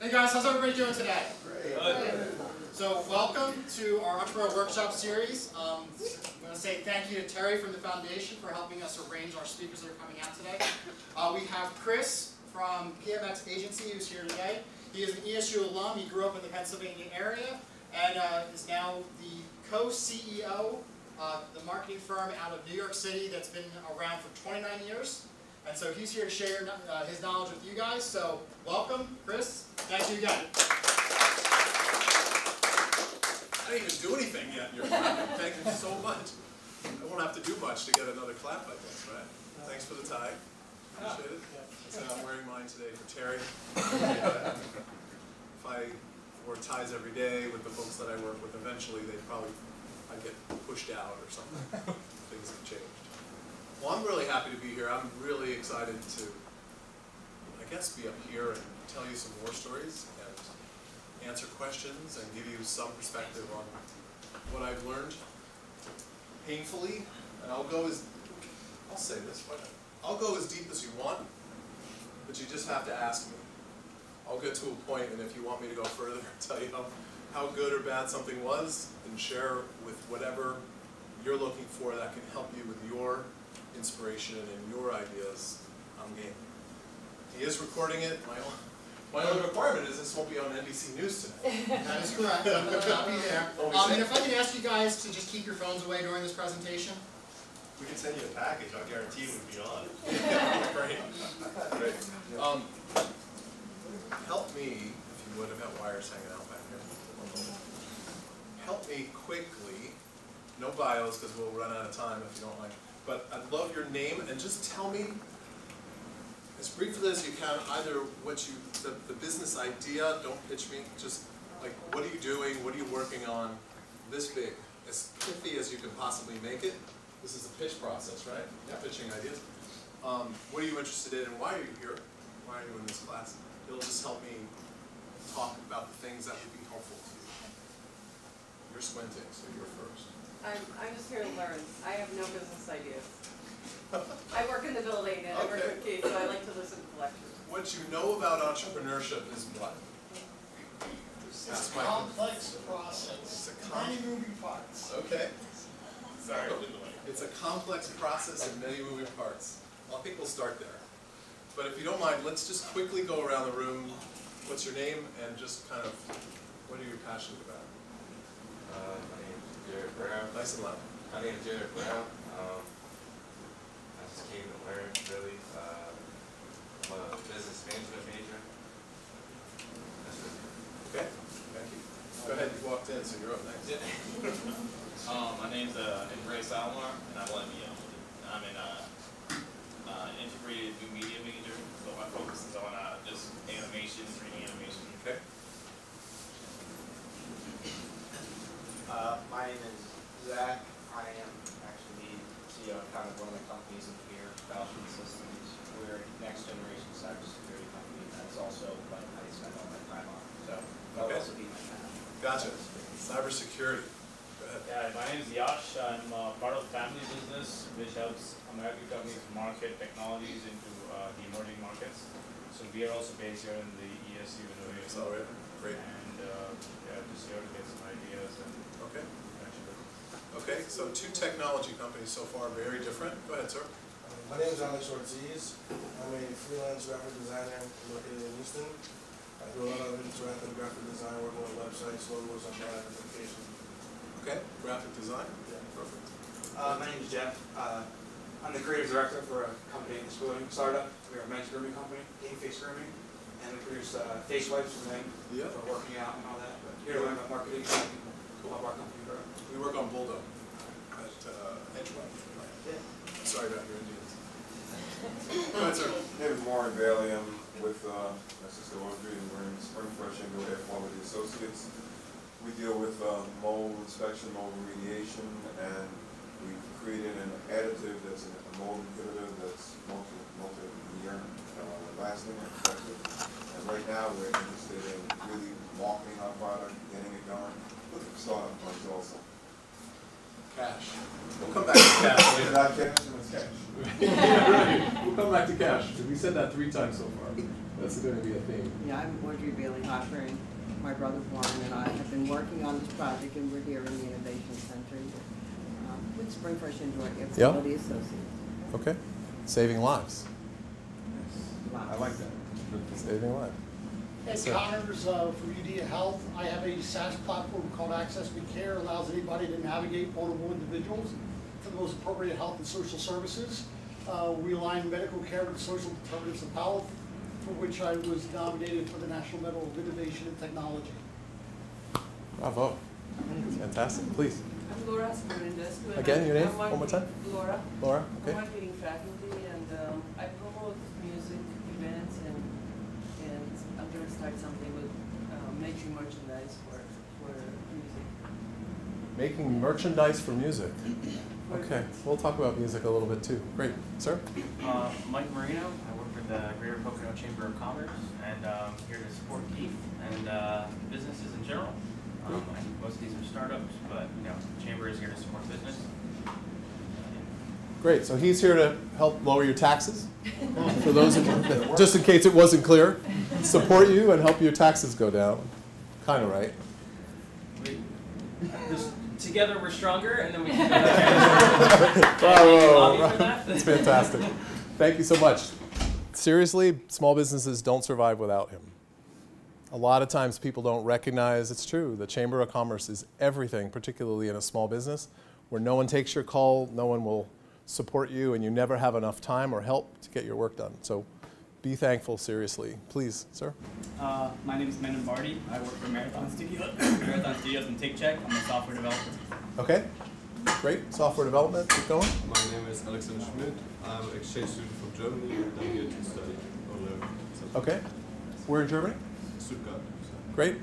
Hey guys, how's everybody doing today? Great. So welcome to our Entrepreneur Workshop Series. Um, I'm going to say thank you to Terry from the Foundation for helping us arrange our speakers that are coming out today. Uh, we have Chris from PMX Agency who's here today. He is an ESU alum. He grew up in the Pennsylvania area and uh, is now the co-CEO of the marketing firm out of New York City that's been around for 29 years. And so he's here to share uh, his knowledge with you guys. So welcome, Chris. Thank you again. I didn't even do anything yet, you're clapping. Thank you so much. I won't have to do much to get another clap I this, right? Thanks for the tie. Appreciate it. So I'm wearing mine today for Terry. If I wore ties every day with the folks that I work with, eventually they'd probably, I'd get pushed out or something. Things have changed. Well, I'm really happy to be here. I'm really excited to, I guess, be up here and tell you some war stories and answer questions and give you some perspective on what I've learned painfully. And I'll go as, I'll say this? I'll go as deep as you want, but you just have to ask me. I'll get to a point, and if you want me to go further, and tell you how, how good or bad something was, and share with whatever you're looking for that can help you with your inspiration and your ideas, I'm game. He is recording it. My, o- my only requirement is this won't be on NBC News tonight. That is correct. I'm going to be there. Um, and if I can ask you guys to just keep your phones away during this presentation. We can send you a package, I guarantee it would be on. Great, great. Um, help me, if you would, I've got wires hanging out back here. Help me quickly, no bios, because we'll run out of time if you don't like, but I'd love your name and just tell me as briefly as you can, either what you, the, the business idea, don't pitch me, just like, what are you doing, what are you working on, this big, as pithy as you can possibly make it. This is a pitch process, right? Yeah. Pitching ideas. Um, what are you interested in and why are you here? Why are you in this class? It'll just help me talk about the things that would be helpful to you. You're squinting, so you're first. I'm, I'm just here to learn. I have no business ideas. I work in the building and I work Okay. with kids, so I like to listen to lectures. What you know about entrepreneurship is what? It's That's a my- complex process, It's a com- many moving parts. Okay. Sorry. It's a complex process of many moving parts. I think we'll start there. But if you don't mind, let's just quickly go around the room. What's your name and just kind of, what are you passionate about? Uh, my name is Jared Brown. Nice and loud. My name is Jared Brown. Um, I just came to learn, really. Uh, I'm a business management major. That's really Okay, thank you. Go ahead, you walked in, so you're up next. Um, my name's uh, Ray Salmar, and I'm on the, um, I'm in uh, uh, integrated new media major, so my focus is on uh, just animation, 3D animation. Okay, Uh, my name is Zach. I am actually the CEO of kind of one of the companies in here, Falcon Systems. We're a next generation cybersecurity company. That's also what I spend all my time on. So that'll Okay. also be my passion. gotcha. Cybersecurity. Go ahead. Yeah, my name is Yash. I'm uh, part of the family business, which helps American companies market technologies into uh, the emerging markets. So we are also based here in the ESU Innovation. Accelerator, great. And uh, yeah, just here to get some ideas and Okay, okay, so two technology companies so far, very different. Go ahead, sir. My name is Alex Ortiz. I'm a freelance graphic designer located in Houston. I do a lot of interactive graphic design, working on websites, logos, and product applications. Okay, graphic design. Yeah, perfect. Uh, my name is Jeff. Uh, I'm the creative director for a company in this building, startup. We're a men's grooming company, Game Face Grooming, and we produce uh, face wipes for men Yeah. for working out and all that. But here to learn about marketing, so we can our company grow. We work on Bulldog at uh, Edgewell. Sorry about your Indians. Go ahead, sir. My name is Warren Bailey. I'm with uh, Assisted Laundry and we're in Spring Fresh and Air Quality Associates. We deal with uh, mold inspection, mold remediation, and we've created an additive that's a mold inhibitor that's multi, multi-year uh, lasting and effective. And right now, we're interested in really marketing our product, getting it going, looking for startup also. Cash. We'll come back to cash It's later. not cash, it's cash. We'll we'll come back to cash. We said that three times so far. That's going to be a theme. Yeah, I'm Audrey Bailey Hopper, and my brother Warren and I have been working on this project, and we're here in the Innovation Center uh, with Spring Fresh Indoor Air Yeah. Quality Associates. Okay. Saving lives. I like that. Saving lives. Ed Sir. Connors uh, from UD Health. I have a SaaS platform called Access We Care, allows anybody to navigate vulnerable individuals to the most appropriate health and social services. Uh, We align medical care with social determinants of health, for which I was nominated for the National Medal of Innovation and Technology. Bravo. Fantastic. Please. I'm Laura Menendez. Again, your name? I'm One more time? Laura. Laura, I'm okay. marketing faculty and um, I promote music events and, and I'm gonna start something with um, making merchandise for, for music. Making merchandise for music. Okay. We'll talk about music a little bit too. Great. Sir? Uh, Mike Marino, I work for the Greater Pocono Chamber of Commerce, and um, here to support Keith and uh, businesses in general. Um, I think most of these are startups, but you know, the chamber is here to support business. Great. So he's here to help lower your taxes. For those of just in case it wasn't clear, support you and help your taxes go down. Kind of right. We, just, together we're stronger, and then we can. Bravo. lobby for that. That's fantastic. Thank you so much. Seriously, small businesses don't survive without him. A lot of times people don't recognize it's true. The Chamber of Commerce is everything, particularly in a small business where no one takes your call, no one will support you, and you never have enough time or help to get your work done. So be thankful, seriously. Please, sir. Uh, my name is Menon Barty. I work for Marathon Studio, Marathon Studios and TickCheck. I'm a software developer. Okay. Great. Software development, keep going. My name is Alexander Schmidt. I'm an exchange student from Germany and I'm here to study or learn something. Okay. Where in Germany? Stuttgart. Great.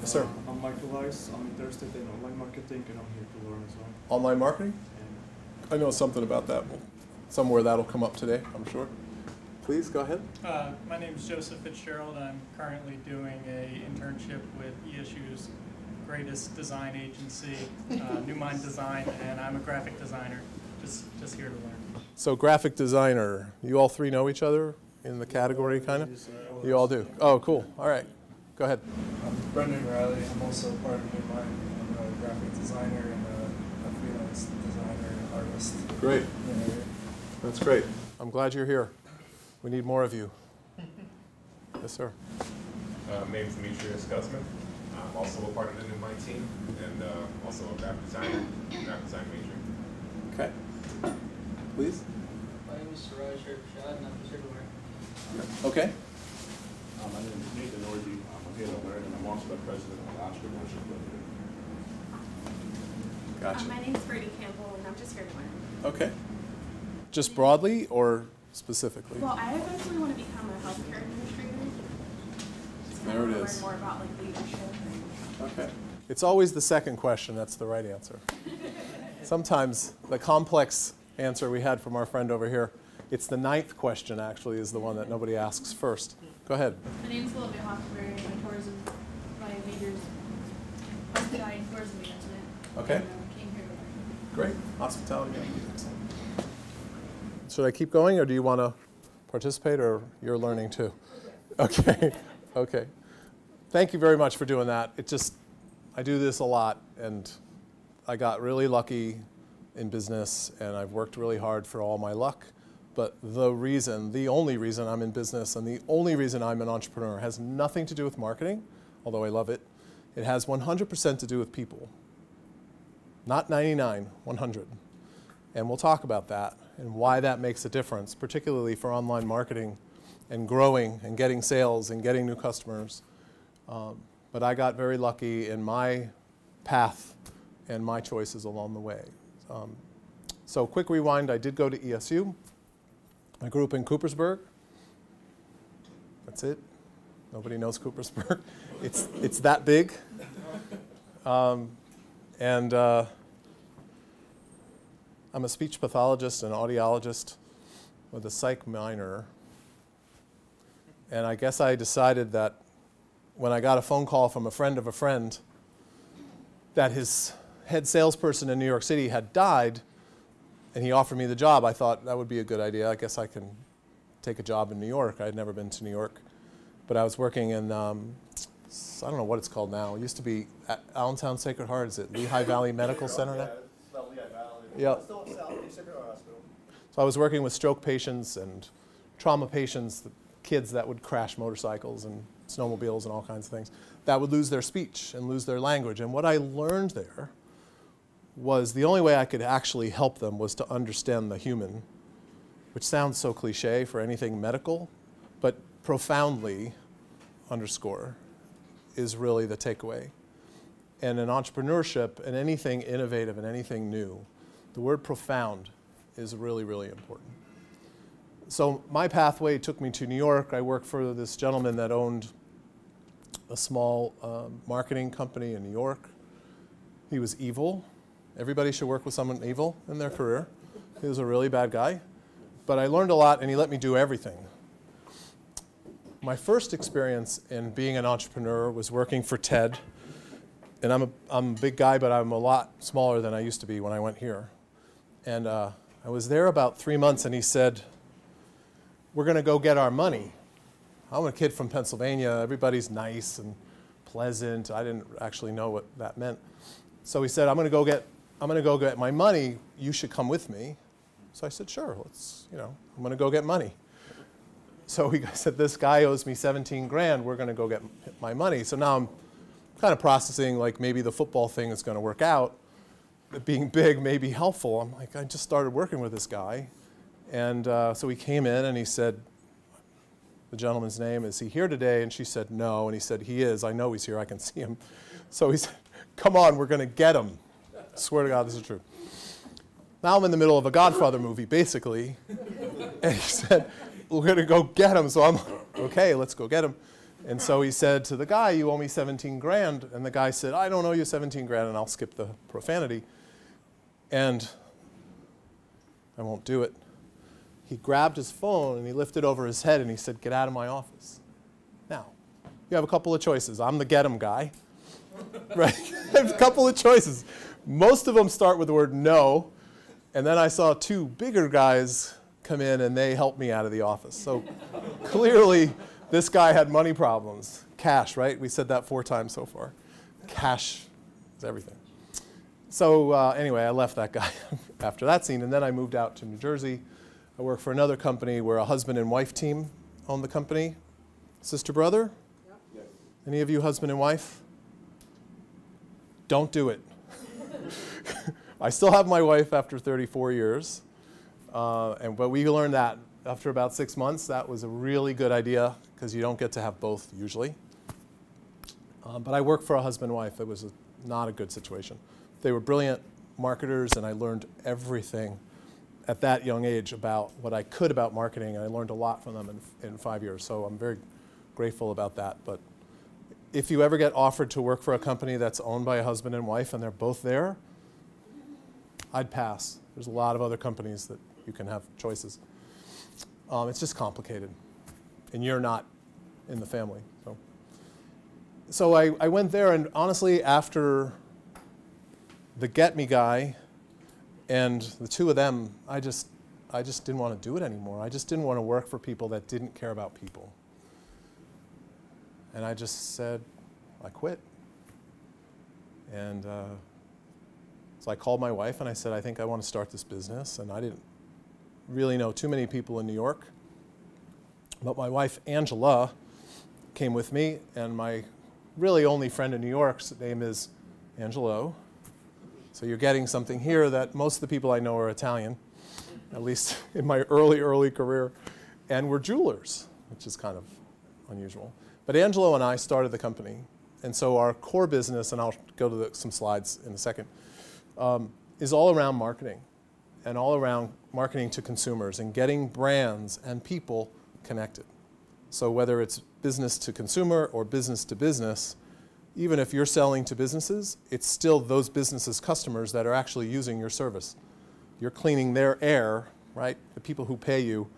Yes, sir. Uh, I'm Michael Weiss. I'm interested in online marketing and I'm here to learn as well. Online marketing? I know something about that. Somewhere that'll come up today, I'm sure. Please, go ahead. Uh, my name is Joseph Fitzgerald. I'm currently doing a internship with ESU's greatest design agency, uh, New Mind Design, and I'm a graphic designer. Just, just here to learn. So graphic designer, you all three know each other in the category, kind of? You all do? Oh, cool. All right. Go ahead. I'm Brendan Riley. I'm also part of New Mind. I'm a graphic designer and a, a freelance designer and artist. Great. Yeah. That's great. I'm glad you're here. We need more of you. Yes, sir. Uh, my name is Demetrius Guzman. I'm also a part of the New Mind team and uh, also a graphic designer, graphic design major. Okay. Please. My name is Suraj Shad, and I'm just here to learn. Okay. Um, my name is Nathan Orgy. I'm here to learn, and I'm also the president of the entrepreneurship club here. Gotcha. Uh, my name's Brady Campbell, and I'm just here to learn. Okay. Just broadly or specifically? Well, I eventually want to become a healthcare administrator. There kinda learn more about like leadership. Okay. It's always the second question that's the right answer. Sometimes the complex answer we had from our friend over here, it's the ninth question actually is the one that nobody asks first. Go ahead. My name's Olivia Hockenberry, and my tourism, my major's hospitality and tourism management. Okay. Uh, came here to learn. Great. Hospitality. Should I keep going or do you want to participate or you're learning too? Okay. okay. Thank you very much for doing that. It just, I do this a lot and I got really lucky in business and I've worked really hard for all my luck. But the reason, the only reason I'm in business and the only reason I'm an entrepreneur has nothing to do with marketing, although I love it. It has 100% to do with people. Not 99, 100. And we'll talk about that and why that makes a difference, particularly for online marketing and growing and getting sales and getting new customers. Um, but I got very lucky in my path and my choices along the way. Um, so, quick rewind I did go to ESU. I grew up in Coopersburg. That's it. Nobody knows Coopersburg. it's, it's that big. Um, and uh, I'm a speech pathologist and audiologist with a psych minor. And I guess I decided that when I got a phone call from a friend of a friend that his head salesperson in New York City had died, and he offered me the job. I thought that would be a good idea. I guess I can take a job in New York. I had never been to New York, but I was working in um, I don't know what it's called now. It used to be Allentown Sacred Heart. Is it Lehigh Valley Medical Center now? Yeah. So I was working with stroke patients and trauma patients, the kids that would crash motorcycles and snowmobiles and all kinds of things, that would lose their speech and lose their language. And what I learned there was the only way I could actually help them was to understand the human, which sounds so cliche for anything medical, but profoundly underscore is really the takeaway. And in entrepreneurship and anything innovative and anything new, the word profound is really, really important. So my pathway took me to New York. I worked for this gentleman that owned a small um, marketing company in New York. He was evil. Everybody should work with someone evil in their career. He was a really bad guy. But I learned a lot, and he let me do everything. My first experience in being an entrepreneur was working for Ted. And I'm a, I'm a big guy, but I'm a lot smaller than I used to be when I went here. And uh, I was there about three months, and he said, We're going to go get our money. I'm a kid from Pennsylvania. Everybody's nice and pleasant. I didn't actually know what that meant. So he said, I'm going to go get, I'm going to go get my money. You should come with me. So I said, sure, let's, you know, I'm going to go get money. So he said, this guy owes me 17 grand. We're going to go get my money. So now I'm kind of processing like maybe the football thing is going to work out. Being big may be helpful. I'm like, I just started working with this guy. And uh, so he came in and he said, the gentleman's name, is he here today? And she said, no. And he said, he is. I know he's here. I can see him. So he said, come on, we're going to get him. I swear to God, this is true. Now I'm in the middle of a Godfather movie, basically. and he said, we're going to go get him. So I'm, like, okay, let's go get him. And so he said to the guy, you owe me 17 grand. And the guy said, I don't owe you 17 grand, and I'll skip the profanity. And I won't do it. He grabbed his phone and he lifted over his head and he said, Get out of my office. Now, you have a couple of choices. I'm the get him guy. right? a couple of choices. Most of them start with the word no. And then I saw two bigger guys come in and they helped me out of the office. So clearly, this guy had money problems. Cash, right? We said that four times so far. Cash is everything. So uh, anyway, I left that guy after that scene, and then I moved out to New Jersey. I worked for another company where a husband and wife team owned the company. Sister, brother? Any of you husband and wife? Don't do it. I still have my wife after 34 years. Uh, and but we learned that after about six months, that was a really good idea because you don't get to have both usually. Um, but I worked for a husband and wife. It was a, not a good situation. They were brilliant marketers, and I learned everything at that young age about what I could about marketing. And I learned a lot from them in, in five years. So I'm very grateful about that. But if you ever get offered to work for a company that's owned by a husband and wife and they're both there, I'd pass. There's a lot of other companies that you can have choices. Um, it's just complicated, and you're not in the family. So, so I, I went there, and honestly, after the Get Me guy and the two of them, I just, I just didn't want to do it anymore. I just didn't want to work for people that didn't care about people. And I just said, I quit. And uh, so I called my wife and I said, I think I want to start this business. And I didn't really know too many people in New York. But my wife, Angela, came with me, and my really only friend in New York's name is Angelo. So you're getting something here that most of the people I know are Italian, at least in my early, early career. And we're jewelers, which is kind of unusual. But Angelo and I started the company. And so our core business, and I'll go to the, some slides in a second, um, is all around marketing and all around marketing to consumers and getting brands and people connected. So whether it's business to consumer or business to business, even if you're selling to businesses, it's still those businesses' customers that are actually using your service. You're cleaning their air, right? The people who pay you,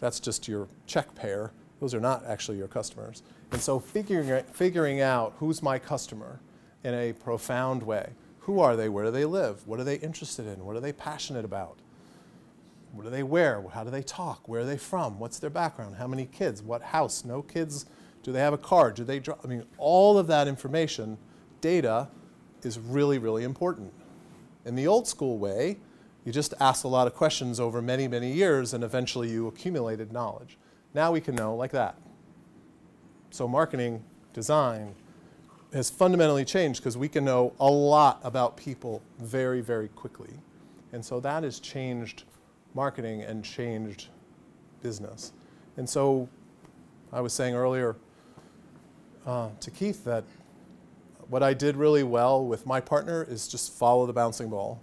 that's just your check payer. Those are not actually your customers. And so figuring, figuring out who's my customer in a profound way who are they? Where do they live? What are they interested in? What are they passionate about? What do they wear? How do they talk? Where are they from? What's their background? How many kids? What house? No kids? Do they have a car? Do they drive? I mean, all of that information, data, is really, really important. In the old school way, you just asked a lot of questions over many, many years and eventually you accumulated knowledge. Now we can know like that. So marketing, design, has fundamentally changed because we can know a lot about people very, very quickly. And so that has changed marketing and changed business. And so I was saying earlier uh, to Keith that what I did really well with my partner is just follow the bouncing ball.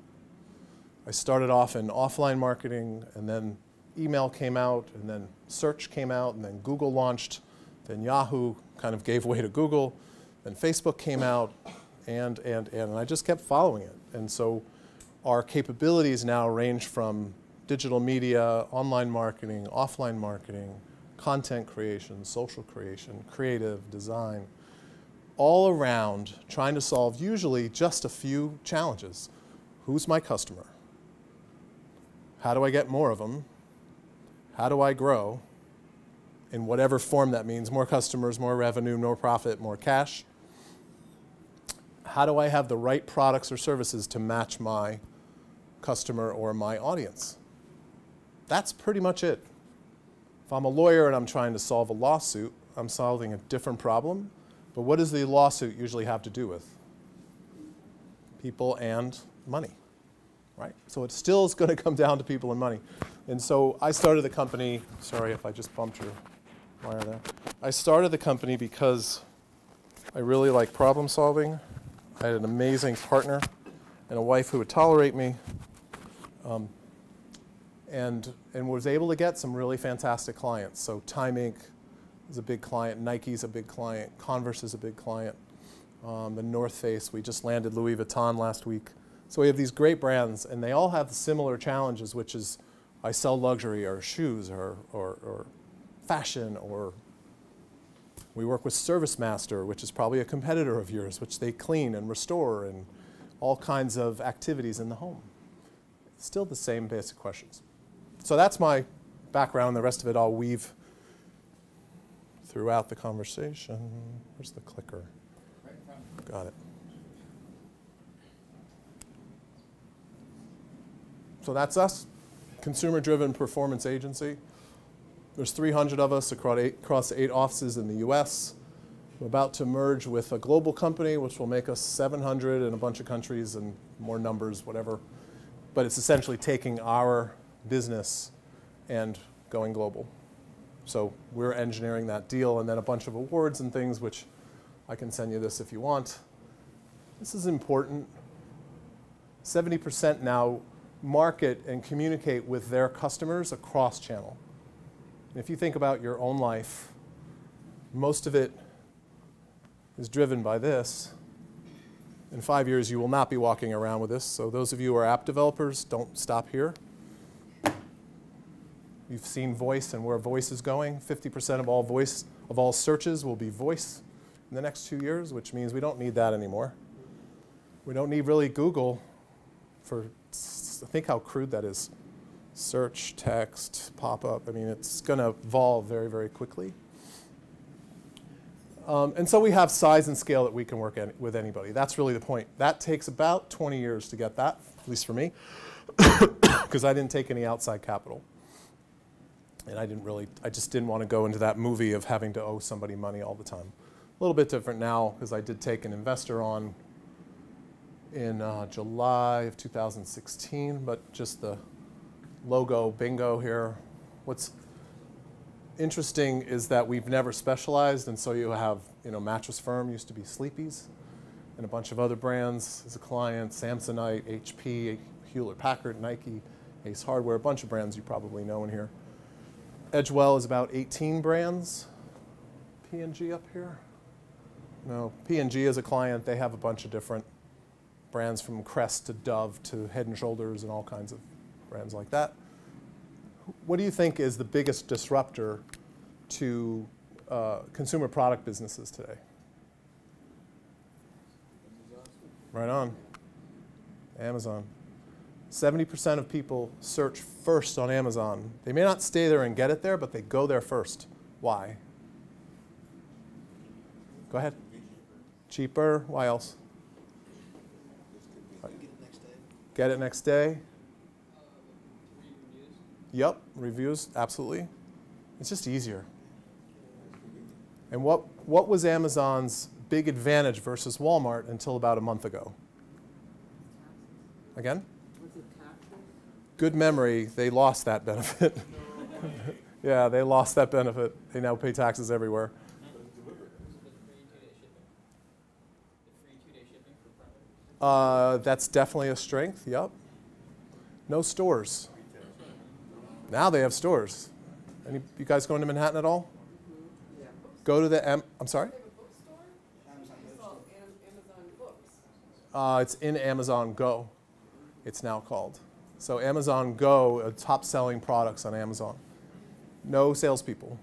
I started off in offline marketing, and then email came out, and then search came out, and then Google launched, then Yahoo kind of gave way to Google, then Facebook came out, and, and, and, and I just kept following it. And so our capabilities now range from digital media, online marketing, offline marketing, content creation, social creation, creative, design, all around trying to solve usually just a few challenges. Who's my customer? How do I get more of them? How do I grow? In whatever form that means, more customers, more revenue, more profit, more cash. How do I have the right products or services to match my customer or my audience? That's pretty much it. If I'm a lawyer and I'm trying to solve a lawsuit, I'm solving a different problem. But what does the lawsuit usually have to do with? People and money, right? So it still is going to come down to people and money. And so I started the company, sorry if I just bumped your wire there. I started the company because I really like problem solving. I had an amazing partner and a wife who would tolerate me. Um, and, and was able to get some really fantastic clients. So Time Inc. is a big client, Nike's a big client, Converse is a big client, um, the North Face, we just landed Louis Vuitton last week. So we have these great brands, and they all have similar challenges, which is I sell luxury or shoes or, or, or fashion or we work with ServiceMaster, which is probably a competitor of yours, which they clean and restore and all kinds of activities in the home. Still the same basic questions. So that's my background. The rest of it I'll weave throughout the conversation. Where's the clicker? Got it. So that's us, consumer-driven performance agency. There's 300 of us across eight, across eight offices in the U.S. We're about to merge with a global company, which will make us 700 in a bunch of countries and more numbers, whatever. But it's essentially taking our business and going global. So we're engineering that deal and then a bunch of awards and things, which I can send you this if you want. This is important. 70% now market and communicate with their customers across channel. And if you think about your own life, most of it is driven by this. In five years, you will not be walking around with this. So those of you who are app developers, don't stop here. You've seen voice and where voice is going. 50% of all voice of all searches will be voice in the next two years, which means we don't need that anymore. We don't need really Google for think how crude that is. Search, text, pop-up. I mean, it's going to evolve very, very quickly. Um, and so we have size and scale that we can work any, with anybody. That's really the point. That takes about 20 years to get that, at least for me, because I didn't take any outside capital. And I didn't really, I just didn't want to go into that movie of having to owe somebody money all the time. A little bit different now, because I did take an investor on in uh, July of 2016, but just the logo bingo here. What's interesting is that we've never specialized, and so you have, you know, Mattress Firm used to be Sleepy's, and a bunch of other brands as a client, Samsonite, HP, Hewlett Packard, Nike, Ace Hardware, a bunch of brands you probably know in here. Edgewell is about 18 brands. P&G up here? No, P&G is a client. They have a bunch of different brands from Crest to Dove to Head and Shoulders and all kinds of brands like that. What do you think is the biggest disruptor to uh, consumer product businesses today? Right on. Amazon. 70% of people search first on Amazon. They may not stay there and get it there, but they go there first. Why? Go ahead. Cheaper. Why else? Get it next day. Yep, reviews, absolutely. It's just easier. And what, what was Amazon's big advantage versus Walmart until about a month ago? Again? Good memory, they lost that benefit. yeah, they lost that benefit. They now pay taxes everywhere. Uh, that's definitely a strength, yep. No stores. Now they have stores. Any, you guys going to Manhattan at all? Go to the M, I'm sorry? Uh, it's in Amazon Go, it's now called. So Amazon Go, top selling products on Amazon. No salespeople.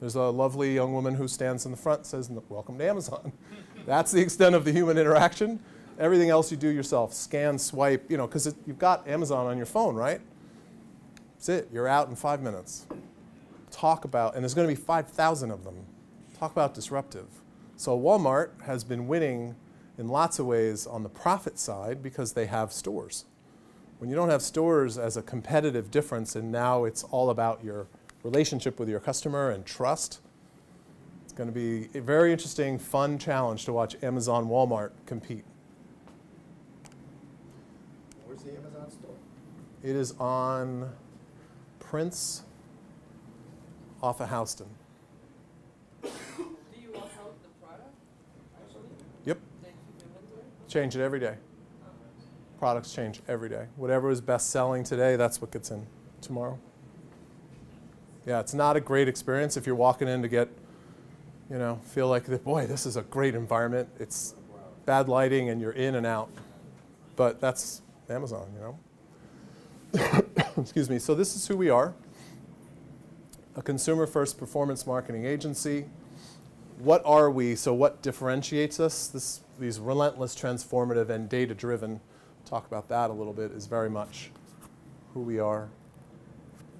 There's a lovely young woman who stands in the front and says, welcome to Amazon. That's the extent of the human interaction. Everything else you do yourself, scan, swipe, you know, because you've got Amazon on your phone, right? That's it, you're out in five minutes. Talk about, and there's going to be 5,000 of them. Talk about disruptive. So Walmart has been winning in lots of ways on the profit side because they have stores. When you don't have stores as a competitive difference and now it's all about your relationship with your customer and trust, it's going to be a very interesting, fun challenge to watch Amazon Walmart compete. Where's the Amazon store? It is on Prince off of Houston. Do you all the product, actually? Yep. They keep inventory? Change it every day. Products change every day. Whatever is best selling today, that's what gets in tomorrow. Yeah, it's not a great experience if you're walking in to get, you know, feel like, boy, this is a great environment. It's bad lighting and you're in and out. But that's Amazon, you know. Excuse me. So this is who we are. A consumer first performance marketing agency. What are we? So what differentiates us? This, these relentless, transformative, and data-driven, talk about that a little bit, is very much who we are.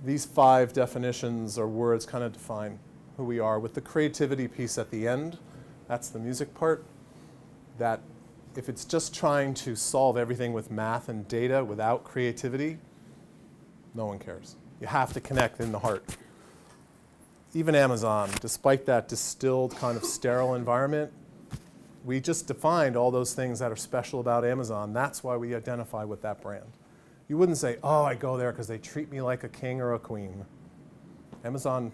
These five definitions or words kind of define who we are with the creativity piece at the end. That's the music part. That if it's just trying to solve everything with math and data without creativity, no one cares. You have to connect in the heart. Even Amazon, despite that distilled kind of sterile environment, we just defined all those things that are special about Amazon. That's why we identify with that brand. You wouldn't say, oh, I go there because they treat me like a king or a queen. Amazon,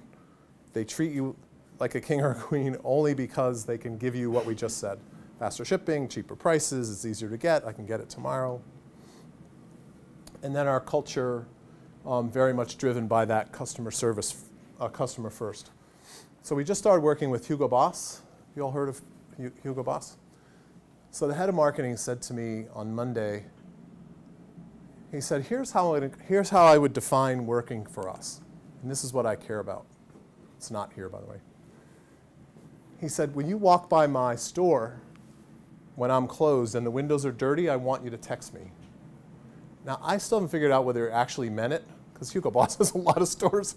they treat you like a king or a queen only because they can give you what we just said. Faster shipping, cheaper prices, it's easier to get, I can get it tomorrow. And then our culture, um, very much driven by that customer service, uh, customer first. So we just started working with Hugo Boss. You all heard of Hugo Boss? So the head of marketing said to me on Monday, he said, here's how, I, here's how I would define working for us. And this is what I care about. It's not here, by the way. He said, when you walk by my store when I'm closed and the windows are dirty, I want you to text me. Now, I still haven't figured out whether he actually meant it, because Hugo Boss has a lot of stores.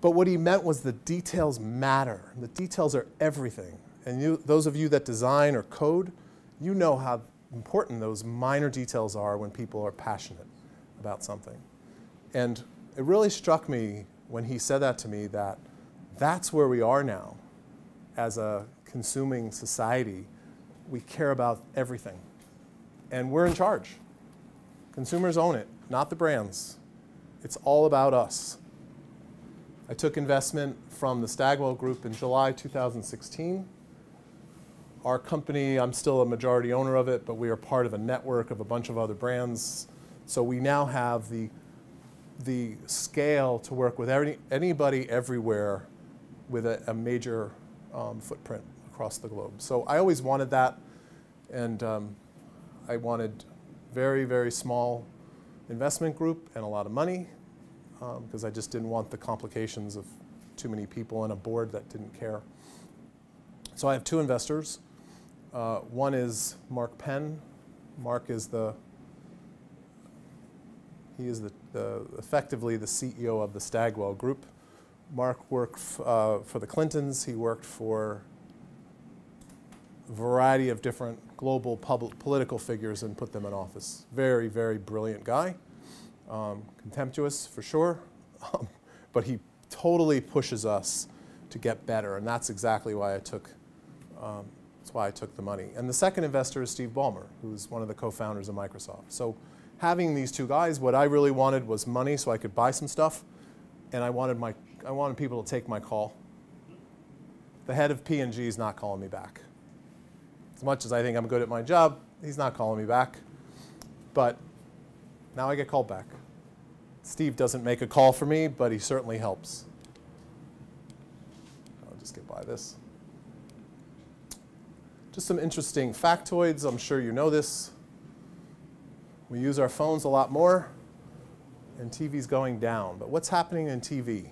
But what he meant was the details matter. The details are everything. And you, those of you that design or code, you know how important those minor details are when people are passionate about something. And it really struck me when he said that to me that that's where we are now as a consuming society. We care about everything. And we're in charge. Consumers own it, not the brands. It's all about us. I took investment from the Stagwell Group in July 2016. Our company, I'm still a majority owner of it, but we are part of a network of a bunch of other brands. So we now have the, the scale to work with any, anybody everywhere with a, a major um, footprint across the globe. So I always wanted that, and um, I wanted very, very small investment group and a lot of money because um, I just didn't want the complications of too many people and a board that didn't care. So I have two investors. Uh, one is Mark Penn. Mark is the He is the, the, effectively the CEO of the Stagwell Group. Mark worked uh, for the Clintons. He worked for a variety of different global public, political figures and put them in office. Very, very brilliant guy. Um, contemptuous for sure, um, but he totally pushes us to get better, and that's exactly why I took. Um, why I took the money. And the second investor is Steve Ballmer, who's one of the co-founders of Microsoft. So having these two guys, what I really wanted was money so I could buy some stuff, and I wanted my I wanted people to take my call. The head of P&G is not calling me back. As much as I think I'm good at my job, he's not calling me back. But now I get called back. Steve doesn't make a call for me, but he certainly helps. I'll just get by this. Just some interesting factoids. I'm sure you know this. We use our phones a lot more, and TV's going down. But what's happening in TV?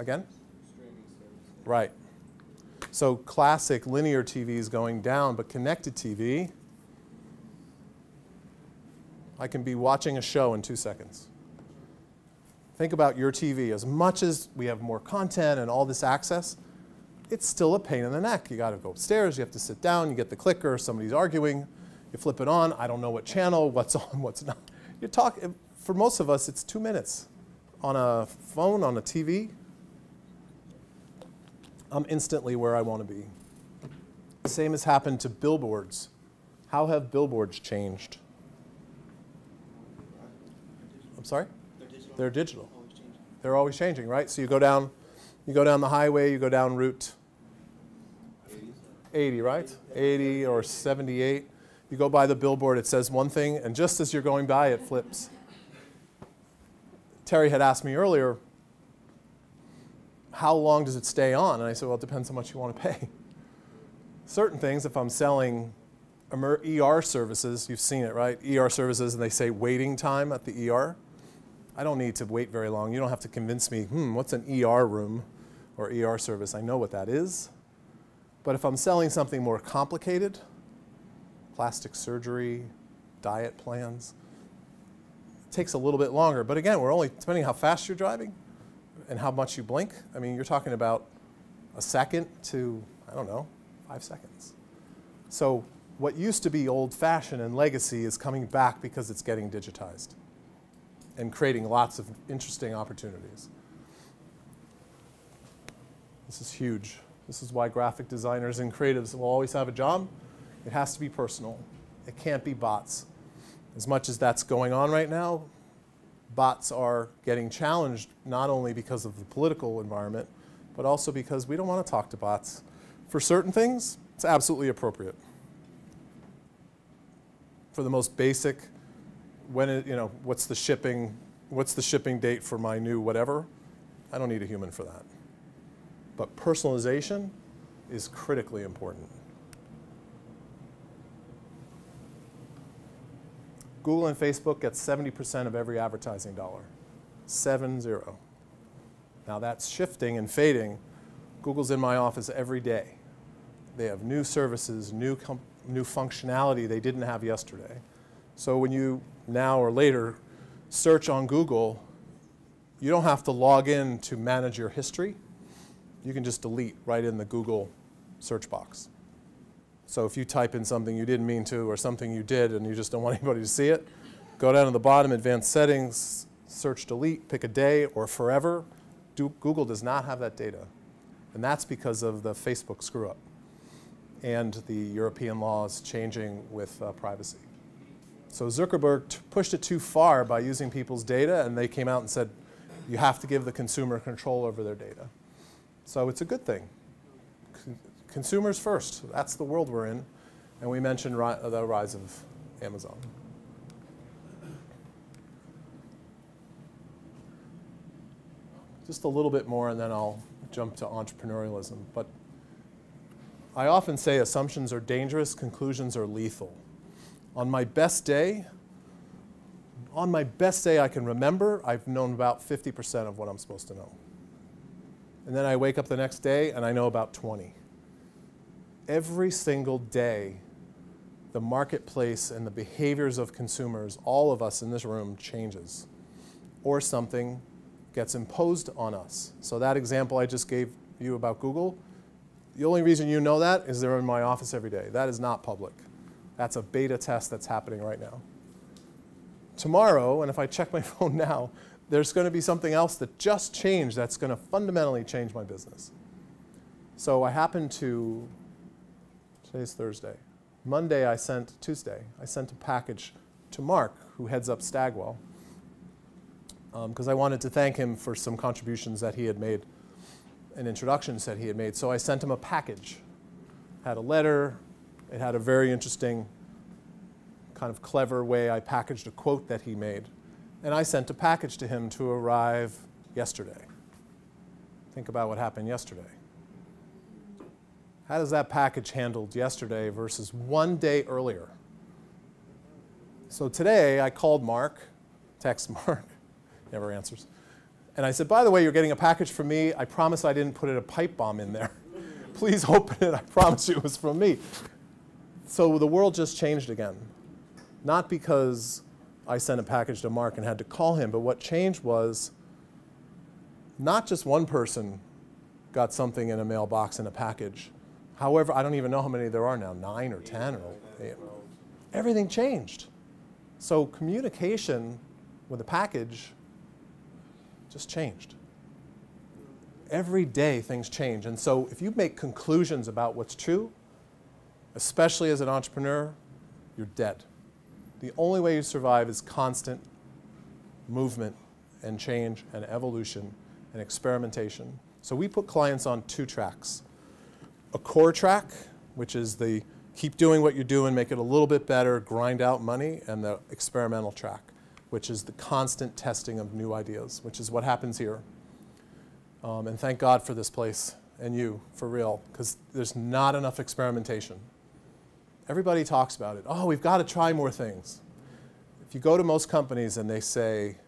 Again? Right. So classic linear TV is going down, but connected TV, I can be watching a show in two seconds. Think about your TV. As much as we have more content and all this access, it's still a pain in the neck. You got to go upstairs, you have to sit down, you get the clicker, somebody's arguing, you flip it on, I don't know what channel, what's on, what's not. You talk, for most of us, it's two minutes. On a phone, on a TV, I'm instantly where I want to be. The same has happened to billboards. How have billboards changed? I'm sorry? They're digital. They're digital. Always changing. They're always changing, right? So you go down, you go down the highway, you go down Route 80, right? 80 or 78. You go by the billboard, it says one thing, and just as you're going by, it flips. Terry had asked me earlier, how long does it stay on? And I said, well, it depends how much you want to pay. Certain things, if I'm selling ER services, you've seen it, right? ER services, and they say waiting time at the ER. I don't need to wait very long. You don't have to convince me, hmm, what's an ER room or ER service? I know what that is. But if I'm selling something more complicated, plastic surgery, diet plans, it takes a little bit longer. But again, we're only, depending on how fast you're driving and how much you blink, I mean, you're talking about a second to, I don't know, five seconds. So what used to be old fashioned and legacy is coming back because it's getting digitized and creating lots of interesting opportunities. This is huge. This is why graphic designers and creatives will always have a job. It has to be personal. It can't be bots. As much as that's going on right now, bots are getting challenged not only because of the political environment, but also because we don't want to talk to bots. For certain things, it's absolutely appropriate. For the most basic, when it, you know, what's the shipping, what's the shipping date for my new whatever? I don't need a human for that. But personalization is critically important. Google and Facebook get 70% of every advertising dollar. Seven zero. Now that's shifting and fading. Google's in my office every day. They have new services, new, new functionality they didn't have yesterday. So when you now or later search on Google, you don't have to log in to manage your history. You can just delete right in the Google search box. So if you type in something you didn't mean to or something you did and you just don't want anybody to see it, go down to the bottom, advanced settings, search delete, pick a day or forever. Do, Google does not have that data. And that's because of the Facebook screw up and the European laws changing with uh, privacy. So Zuckerberg pushed it too far by using people's data, and they came out and said, you have to give the consumer control over their data. So it's a good thing. Con- consumers first. That's the world we're in. And we mentioned ri- the rise of Amazon. Just a little bit more, and then I'll jump to entrepreneurialism. But I often say assumptions are dangerous, conclusions are lethal. On my best day, on my best day I can remember, I've known about 50% of what I'm supposed to know. And then I wake up the next day and I know about 20. Every single day, the marketplace and the behaviors of consumers, all of us in this room, changes. Or something gets imposed on us. So that example I just gave you about Google, the only reason you know that is they're in my office every day. That is not public. That's a beta test that's happening right now. Tomorrow, and if I check my phone now, there's going to be something else that just changed that's going to fundamentally change my business. So I happened to, today's Thursday. Monday I sent, Tuesday, I sent a package to Mark, who heads up Stagwell, because um, I wanted to thank him for some contributions that he had made and introductions that he had made. So I sent him a package. Had a letter. It had a very interesting, kind of clever way I packaged a quote that he made. And I sent a package to him to arrive yesterday. Think about what happened yesterday. How does that package handled yesterday versus one day earlier? So today I called Mark, text Mark, never answers. And I said, by the way, you're getting a package from me. I promise I didn't put a pipe bomb in there. Please open it. I promise you it was from me. So the world just changed again. Not because I sent a package to Mark and had to call him, but what changed was not just one person got something in a mailbox in a package. However, I don't even know how many there are now, nine or 10 or eight. Everything changed. So communication with a package just changed. Every day things change. And so if you make conclusions about what's true, especially as an entrepreneur, you're dead. The only way you survive is constant movement and change and evolution and experimentation. So we put clients on two tracks. A core track, which is the keep doing what you're doing, make it a little bit better, grind out money, and the experimental track which is the constant testing of new ideas, which is what happens here. Um, and thank God for this place and you, for real, because there's not enough experimentation. Everybody talks about it. Oh, we've got to try more things. If you go to most companies and they say,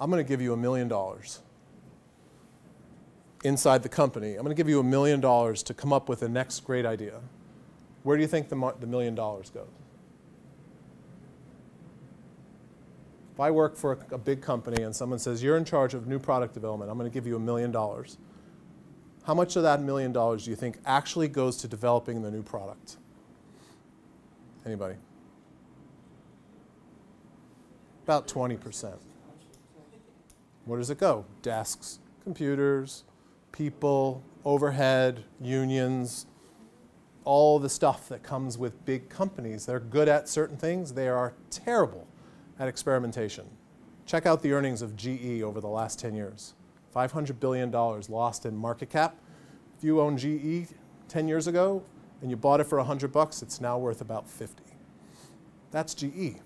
I'm going to give you a million dollars inside the company, I'm going to give you a million dollars to come up with the next great idea. Where do you think the, the million dollars goes? If I work for a, a big company and someone says, you're in charge of new product development, I'm going to give you a million dollars. How much of that million dollars do you think actually goes to developing the new product? Anybody? About 20%. Where does it go? Desks, computers, people, overhead, unions, all the stuff that comes with big companies. They're good at certain things. They are terrible at experimentation. Check out the earnings of GE over the last 10 years. $500 billion lost in market cap. If you owned GE 10 years ago and you bought it for 100 bucks, it's now worth about 50. That's GE.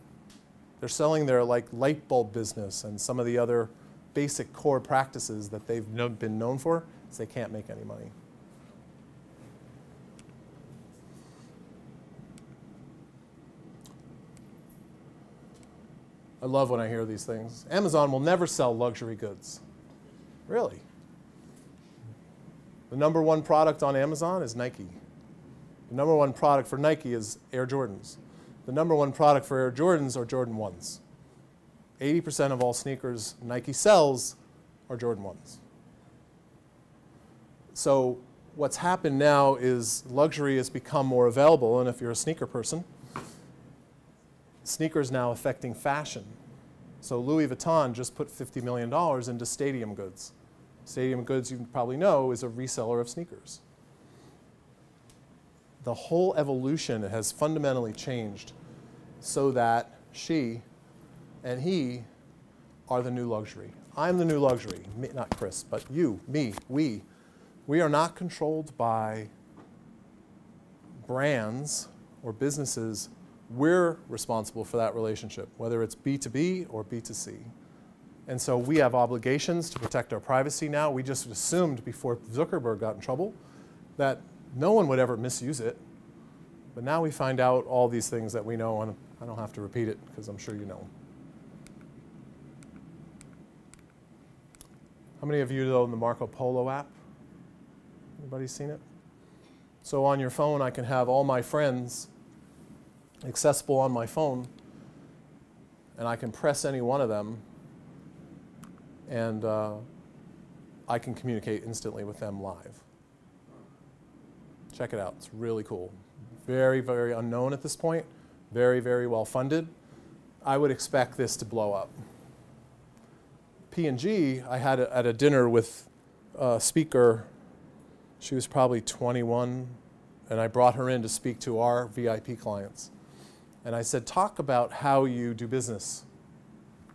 They're selling their like light bulb business and some of the other basic core practices that they've no, been known for, because they can't make any money. I love when I hear these things. Amazon will never sell luxury goods. Really? The number one product on Amazon is Nike. The number one product for Nike is Air Jordans. The number one product for Air Jordans are Jordan 1s. 80% of all sneakers Nike sells are Jordan 1s. So what's happened now is luxury has become more available, and if you're a sneaker person, sneakers now affecting fashion. So Louis Vuitton just put $50 million into Stadium Goods. Stadium Goods, you probably know, is a reseller of sneakers. The whole evolution has fundamentally changed so that she and he are the new luxury. I'm the new luxury, me, not Chris, but you, me, we. We are not controlled by brands or businesses we're responsible for that relationship, whether it's B2B or B2C. And so we have obligations to protect our privacy now. We just assumed before Zuckerberg got in trouble that no one would ever misuse it. But now we find out all these things that we know, and I don't have to repeat it because I'm sure you know. How many of you know the Marco Polo app? Anybody seen it? So on your phone, I can have all my friends accessible on my phone, and I can press any one of them, and uh, I can communicate instantly with them live. Check it out. It's really cool. Very, very unknown at this point. Very, very well funded. I would expect this to blow up. P&G, I had a, at a dinner with a speaker. She was probably 21, and I brought her in to speak to our VIP clients. And I said, talk about how you do business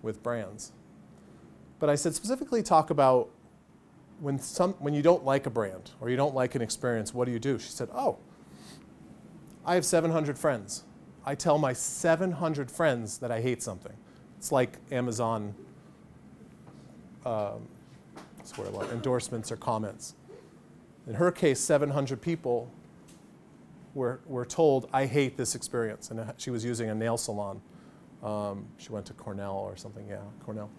with brands. But I said, specifically talk about when, some, when you don't like a brand or you don't like an experience, what do you do? She said, oh, I have 700 friends. I tell my 700 friends that I hate something. It's like Amazon um, endorsements or comments. In her case, 700 people were, were told, I hate this experience. And she was using a nail salon. Um, she went to Cornell or something, yeah, Cornell.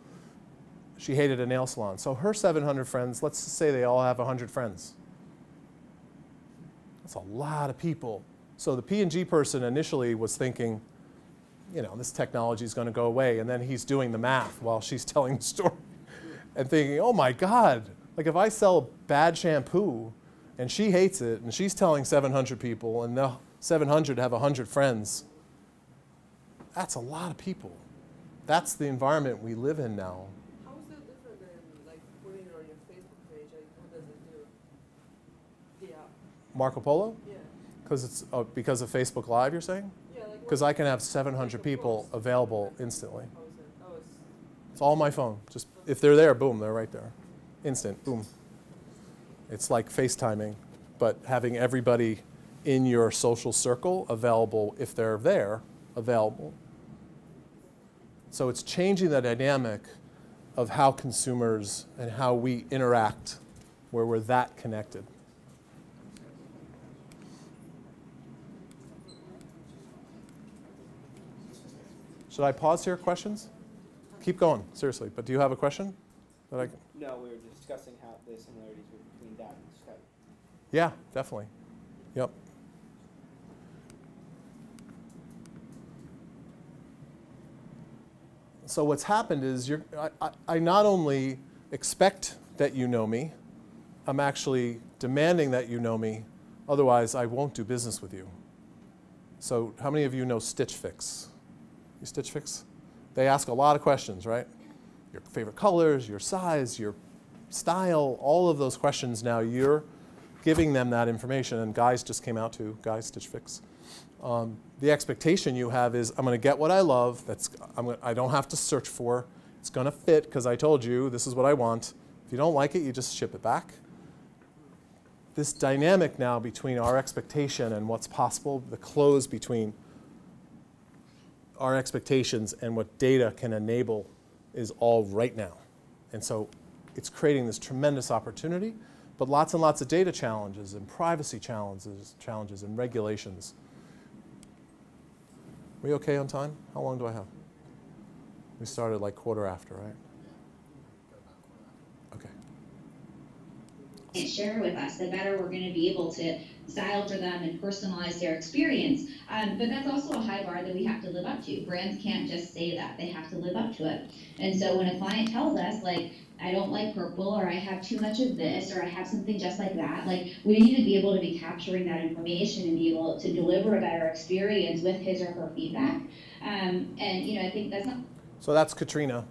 She hated a nail salon. So her 700 friends, let's say they all have 100 friends. That's a lot of people. So the P&G person initially was thinking, you know, this technology is going to go away. And then he's doing the math while she's telling the story and thinking, oh my God, like if I sell bad shampoo and she hates it and she's telling 700 people and the 700 have 100 friends, that's a lot of people. That's the environment we live in now. How is that different than like putting it on your Facebook page? Like, what does it do? The app. Marco Polo? Yeah. Because it's uh, because of Facebook Live, you're saying? Yeah, like Because I can have 700 people available instantly. How is it? Oh, it's It's all my phone. Just if they're there, boom, they're right there. Instant, boom. It's like FaceTiming, but having everybody in your social circle available if they're there, available. So it's changing the dynamic of how consumers and how we interact where we're that connected. Should I pause here? Questions? Keep going, seriously. But do you have a question? That I? No, we were discussing how the similarities between that and Skype. Yeah, definitely. Yep. So what's happened is you're, I, I, I not only expect that you know me, I'm actually demanding that you know me, otherwise I won't do business with you. So how many of you know Stitch Fix? You Stitch Fix? They ask a lot of questions, right? Your favorite colors, your size, your style, all of those questions now you're giving them that information. And guys just came out to Guys Stitch Fix. Um, the expectation you have is I'm going to get what I love. That's I'm gonna, I don't have to search for. It's going to fit because I told you this is what I want. If you don't like it, you just ship it back. This dynamic now between our expectation and what's possible, the close between our expectations and what data can enable is all right now. And so it's creating this tremendous opportunity, but lots and lots of data challenges and privacy challenges, challenges and regulations. Are We okay on time? How long do I have? We started like quarter after, right? Okay. and share with us, the better we're going to be able to style for them and personalize their experience. Um, but that's also a high bar that we have to live up to. Brands can't just say that, they have to live up to it. And so when a client tells us, like, I don't like purple, or I have too much of this, or I have something just like that, like, we need to be able to be capturing that information and be able to deliver a better experience with his or her feedback. Um, and, you know, I think that's not So that's Katrina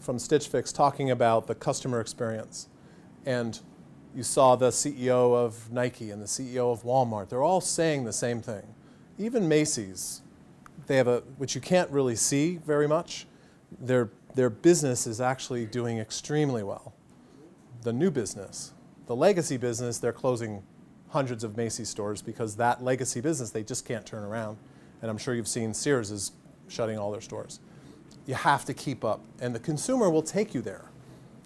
from Stitch Fix talking about the customer experience. And you saw the CEO of Nike and the CEO of Walmart. They're all saying the same thing. Even Macy's, they have a, which you can't really see very much, their, their business is actually doing extremely well. The new business. The legacy business, they're closing hundreds of Macy's stores because that legacy business they just can't turn around. And I'm sure you've seen Sears is shutting all their stores. You have to keep up, and the consumer will take you there.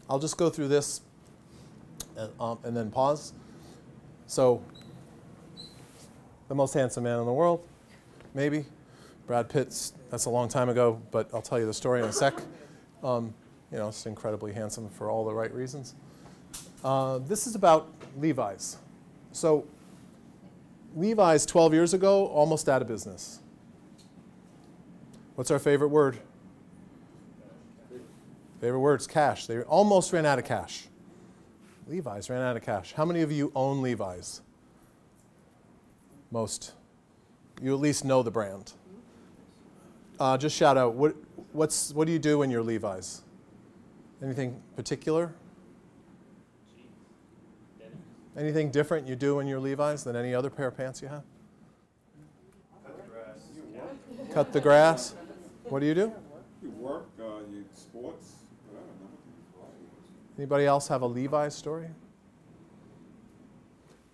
I'll just go through this and, um, and then pause. So, the most handsome man in the world, maybe. Brad Pitt's, that's a long time ago, but I'll tell you the story in a sec. Um, you know, it's incredibly handsome for all the right reasons. Uh, this is about Levi's. So, Levi's 12 years ago, almost out of business. What's our favorite word? Favorite words, cash. They almost ran out of cash. Levi's ran out of cash. How many of you own Levi's? Most. You at least know the brand. Uh, just shout out, what, what's, what do you do in your Levi's? Anything particular? Anything different you do in your Levi's than any other pair of pants you have? Cut the grass. Cut the grass? What do you do? You work, uh, you sports, but I don't know what you Anybody else have a Levi's story?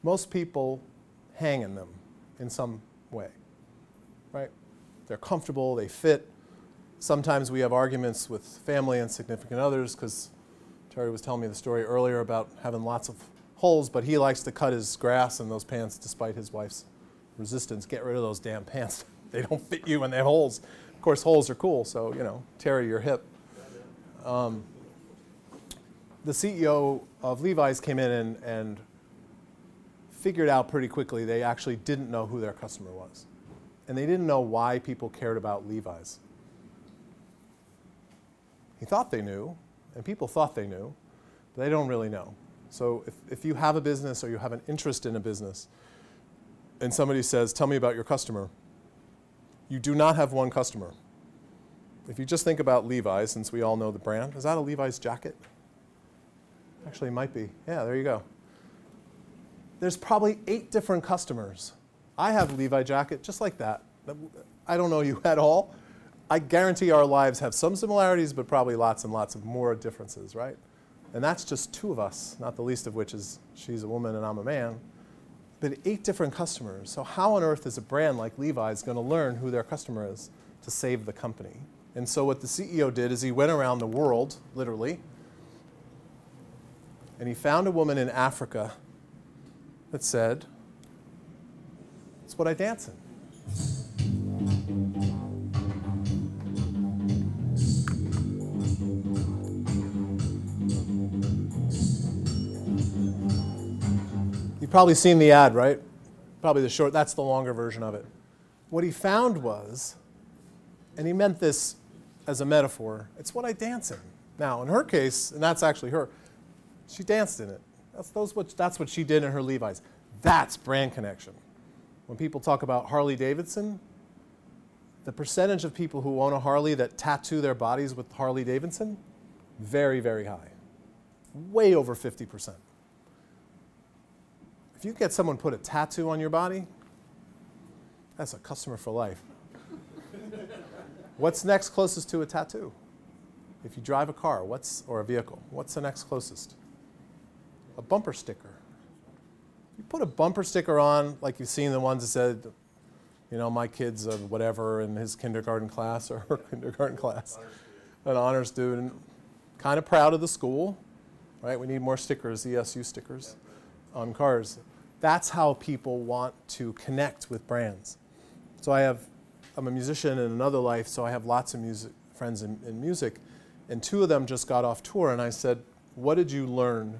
Most people hang in them in some way, right? They're comfortable, they fit. Sometimes we have arguments with family and significant others because Terry was telling me the story earlier about having lots of holes, but he likes to cut his grass in those pants despite his wife's resistance. Get rid of those damn pants. they don't fit you and they have holes. Of course, holes are cool, so, you know, Terry, your hip. Um, the CEO of Levi's came in and, and figured out pretty quickly they actually didn't know who their customer was. And they didn't know why people cared about Levi's. He thought they knew, and people thought they knew, but they don't really know. So if, if you have a business or you have an interest in a business, and somebody says, Tell me about your customer, you do not have one customer. If you just think about Levi's, since we all know the brand, is that a Levi's jacket? Actually, it might be. Yeah, there you go. There's probably eight different customers. I have a Levi jacket just like that. I don't know you at all. I guarantee our lives have some similarities, but probably lots and lots of more differences, right? And that's just two of us, not the least of which is she's a woman and I'm a man. But eight different customers. So, how on earth is a brand like Levi's going to learn who their customer is to save the company? And so, what the CEO did is he went around the world, literally, and he found a woman in Africa that said, It's what I dance in. You've probably seen the ad, right? Probably the short, that's the longer version of it. What he found was, and he meant this as a metaphor, it's what I dance in. Now, in her case, and that's actually her, she danced in it. That's, those what, that's what she did in her Levi's. That's brand connection. When people talk about Harley Davidson, the percentage of people who own a Harley that tattoo their bodies with Harley Davidson, very, very high. Way over 50%. If you get someone put a tattoo on your body, that's a customer for life. what's next closest to a tattoo? If you drive a car, what's or a vehicle, what's the next closest? A bumper sticker. You put a bumper sticker on, like you've seen the ones that said, you know, my kid's a whatever in his kindergarten class or her kindergarten class, an honor student, kind of proud of the school, right? We need more stickers, ESU stickers on cars. That's how people want to connect with brands. So I have, I'm a musician in another life, so I have lots of music friends in, in music, and two of them just got off tour, and I said, "What did you learn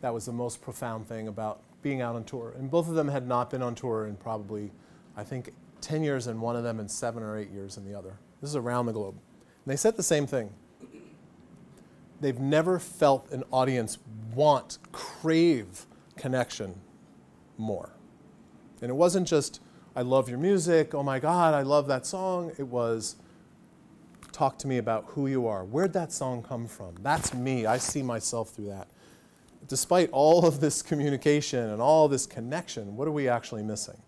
that was the most profound thing about being out on tour?" And both of them had not been on tour in probably, I think, 10 years in one of them and seven or eight years in the other. This is around the globe. And they said the same thing. They've never felt an audience want, crave connection more. And it wasn't just, I love your music, oh my God, I love that song. It was, talk to me about who you are. Where'd that song come from? That's me. I see myself through that. Despite all of this communication and all this connection, what are we actually missing?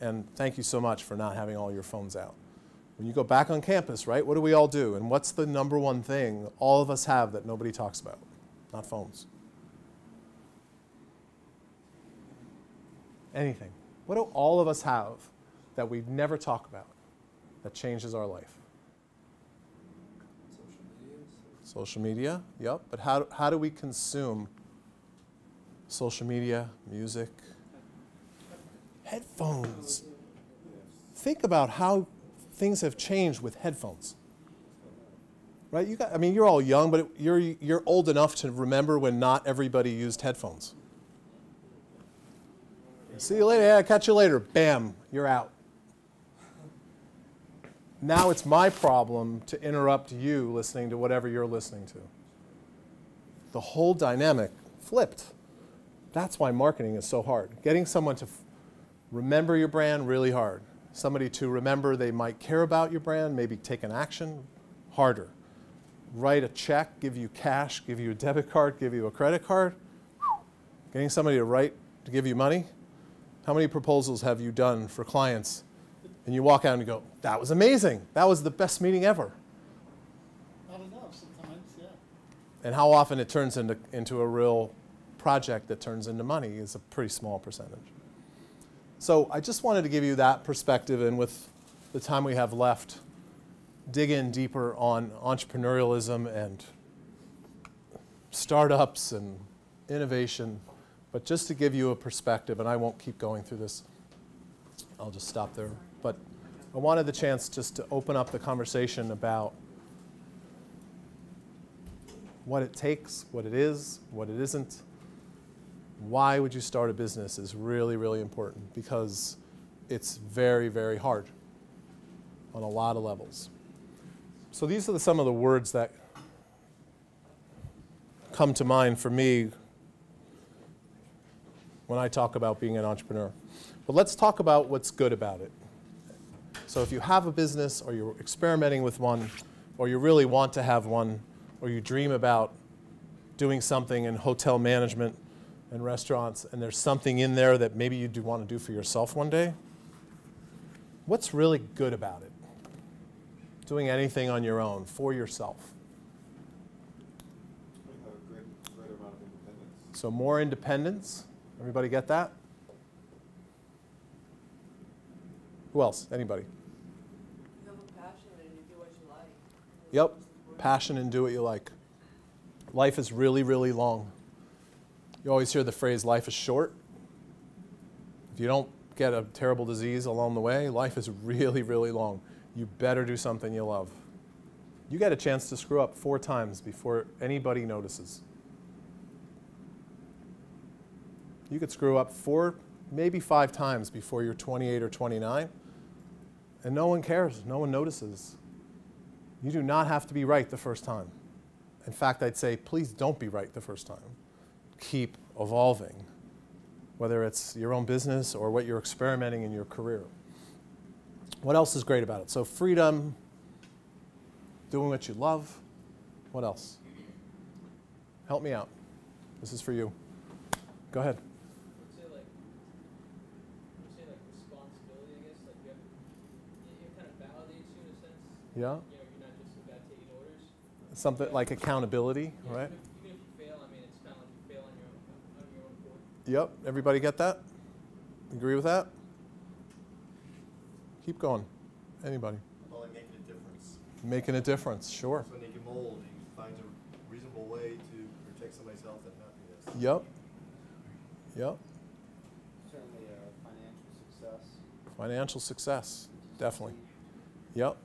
And thank you so much for not having all your phones out. When you go back on campus, right, what do we all do? And what's the number one thing all of us have that nobody talks about? Not phones. Anything. What do all of us have that we never talk about that changes our life? Social media. Social media, yep. But how, how do we consume social media, music, headphones? Think about how things have changed with headphones. Right? You got, I mean, you're all young, but you're, you're old enough to remember when not everybody used headphones. See you later. Yeah, catch you later. Bam, you're out. Now it's my problem to interrupt you listening to whatever you're listening to. The whole dynamic flipped. That's why marketing is so hard. Getting someone to remember your brand really hard. Somebody to remember they might care about your brand, maybe take an action, harder. Write a check, give you cash, give you a debit card, give you a credit card. Getting somebody to write to give you money. How many proposals have you done for clients? And you walk out and you go, that was amazing. That was the best meeting ever. Not enough sometimes, yeah. And how often it turns into, into a real project that turns into money is a pretty small percentage. So I just wanted to give you that perspective, and with the time we have left, dig in deeper on entrepreneurialism and startups and innovation. But just to give you a perspective, and I won't keep going through this, I'll just stop there. But I wanted the chance just to open up the conversation about what it takes, what it is, what it isn't. Why would you start a business is really, really important because it's very, very hard on a lot of levels. So these are the, some of the words that come to mind for me when I talk about being an entrepreneur. But let's talk about what's good about it. So if you have a business or you're experimenting with one or you really want to have one or you dream about doing something in hotel management and restaurants and there's something in there that maybe you do want to do for yourself one day, what's really good about it? Doing anything on your own for yourself. We have a great, great amount of independence. So more independence. Everybody get that? Who else? Anybody? You have a passion and you do what you like. Yep. Passion and do what you like. Life is really, really long. You always hear the phrase, life is short. If you don't get a terrible disease along the way, life is really, really long. You better do something you love. You get a chance to screw up four times before anybody notices. You could screw up four, maybe five times before you're 28 or 29, and no one cares, no one notices. You do not have to be right the first time. In fact, I'd say, please don't be right the first time. Keep evolving, whether it's your own business or what you're experimenting in your career. What else is great about it? So, freedom, doing what you love. What else? Help me out. This is for you. Go ahead. would say like, I would say like responsibility, I guess, like you have, it, it kind of validates you in a sense. Yeah. You know, you're not just a guy taking orders. Something like accountability, Yeah, right? Even if, even if you fail, I mean, it's kind of like you fail on your own, on your own accord. Yep. Everybody get that? Agree with that? Keep going. Anybody? Well, like making a difference. Making a difference, sure. So when they get mold, he finds a reasonable way to protect somebody's health and happiness. Yep. Yep. Certainly a financial success. Financial success, definitely. Yep.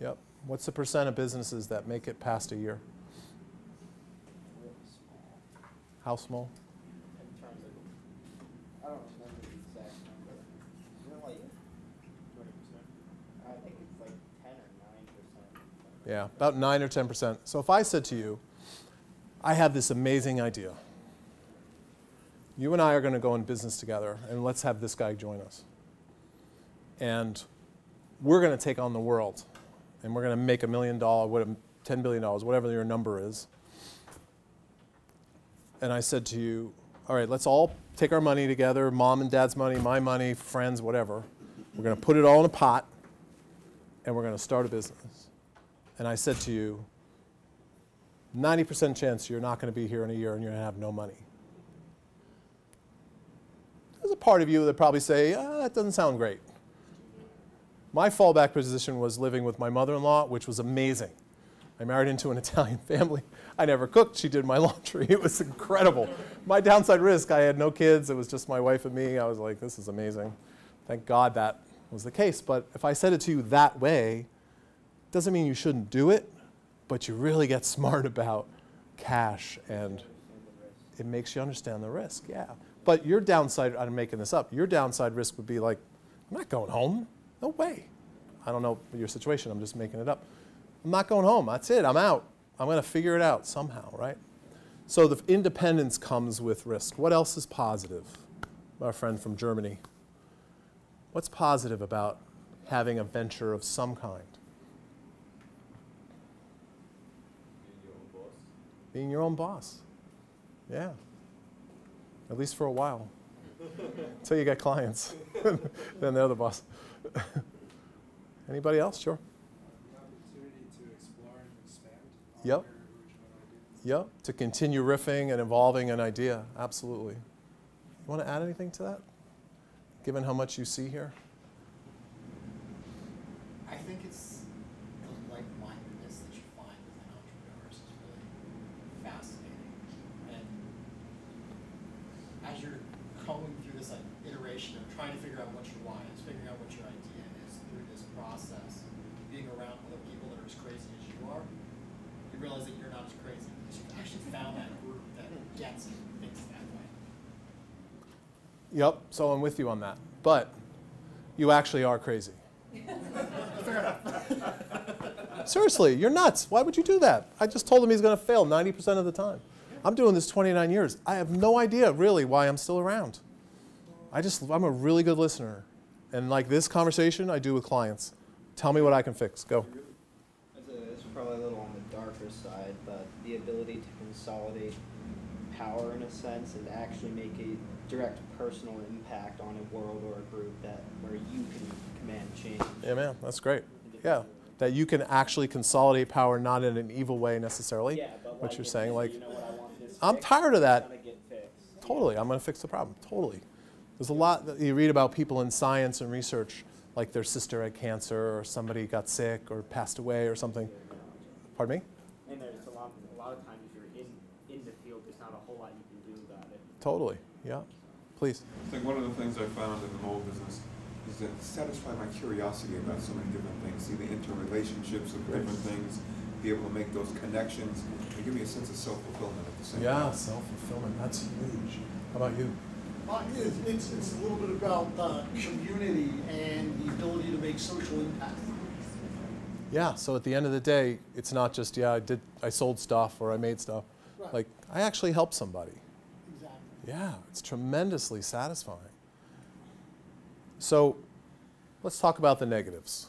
Yep. What's the percent of businesses that make it past a year? Really small How small? in terms of, I don't remember the exact number. Is it like twenty percent? I think it's like ten or nine percent. Yeah, about 9 or 10%. So if I said to you, I have this amazing idea. You and I are going to go in business together, and let's have this guy join us. And we're going to take on the world, and we're going to make a million dollars, what, $10 billion, whatever your number is. And I said to you, all right, let's all take our money together, mom and dad's money, my money, friends, whatever. We're going to put it all in a pot, and we're going to start a business. And I said to you, 90% chance you're not going to be here in a year and you're going to have no money. There's a part of you that probably say, ah, that doesn't sound great. My fallback position was living with my mother-in-law, which was amazing. I married into an Italian family. I never cooked. She did my laundry. It was incredible. My downside risk, I had no kids. It was just my wife and me. I was like, this is amazing. Thank God that was the case. But if I said it to you that way, doesn't mean you shouldn't do it, but you really get smart about cash and it makes you understand the risk. Yeah. But your downside, I'm making this up, your downside risk would be like, I'm not going home. No way. I don't know your situation, I'm just making it up. I'm not going home. That's it. I'm out. I'm going to figure it out somehow, right? So the independence comes with risk. What else is positive? Our friend from Germany. What's positive about having a venture of some kind? Being your own boss. Being your own boss. Yeah. At least for a while. Until you get clients. then they're the boss. Anybody else? Sure. opportunity to explore and expand on Yep. Yep. To continue riffing and evolving an idea. Absolutely. You want to add anything to that? Given how much you see here? I think it's the like-mindedness that you find within entrepreneurs is really fascinating. And as you're going through this like iteration of trying to figure out what your why is, figuring out what your idea is through this process, being around other people that are as crazy as you are, you realize that you're not as crazy because you've actually found that group that gets it and thinks that way. Yep. So I'm with you on that. But you actually are crazy. Seriously, you're nuts. Why would you do that? I just told him he's going to fail 90% of the time. I'm doing this 29 years. I have no idea really why I'm still around. I just, I'm a really good listener. And like this conversation I do with clients. Tell me what I can fix. Go. It's, probably a little on the darker side, but the ability to consolidate power in a sense and actually make a direct personal impact on a world or a group that where you can command change. Yeah, man, that's great. Yeah, that you can actually consolidate power, not in an evil way necessarily. Yeah, but what like you're saying, like, you know what, I want I'm fixed, tired of that. gonna get fixed. Totally, I'm going to fix the problem. Totally. There's a lot that you read about people in science and research, like their sister had cancer, or somebody got sick, or passed away, or something. Pardon me? And there's a lot, a lot of times if you're in, in the field, there's not a whole lot you can do about it. Totally. Yeah. Please. I think one of the things I found in the mold business is that satisfy my curiosity about so many different things, see the interrelationships of different things, be able to make those connections, and give me a sense of self-fulfillment at the same Yeah, time. self fulfillment. That's huge. How about you? Uh, it's, it's, it's a little bit about uh, community and the ability to make social impact. Yeah. So at the end of the day, it's not just yeah, I did, I sold stuff or I made stuff. Right. Like I actually helped somebody. Exactly. Yeah, it's tremendously satisfying. So let's talk about the negatives.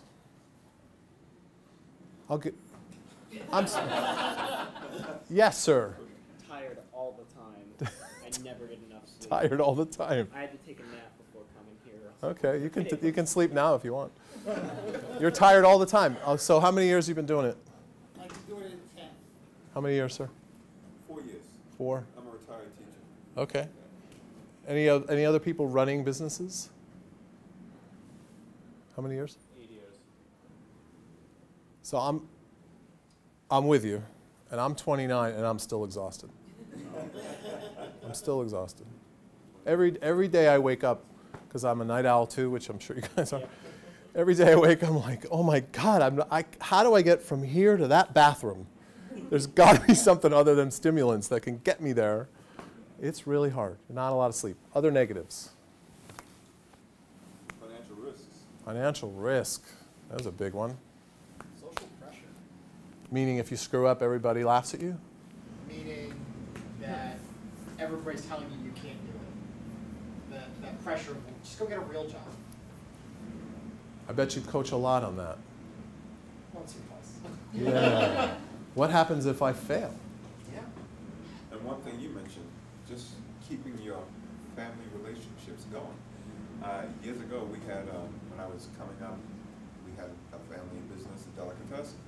I'll get. I'm. s- yes, sir. Tired all the time. I never get enough sleep. Tired all the time. I had to take a nap before coming here. Okay, you can t- you can sleep now if you want. You're tired all the time. Oh, so how many years have you been doing it? I've been doing it in ten. How many years, sir? Four years. Four. I'm a retired teacher. Okay. Any oth- any other people running businesses? How many years? Eight years. So I'm, I'm with you, and I'm 29, and I'm still exhausted. I'm still exhausted. Every every day I wake up, because I'm a night owl too, which I'm sure you guys are. Every day I wake, I'm like, oh my God, I'm I, how do I get from here to that bathroom? There's got to be something other than stimulants that can get me there. It's really hard. Not a lot of sleep. Other negatives. Financial risks. Financial risk. That was a big one. Social pressure, Meaning, if you screw up, everybody laughs at you. meaning that everybody's telling you you can't do it. That, that pressure of just go get a real job I bet you coach a lot on that. once or twice. Yeah. what happens if I fail? Yeah. And one thing you mentioned, just keeping your family relationships going. Uh, years ago, we had, um, when I was coming up, we had a family business, a delicatessen,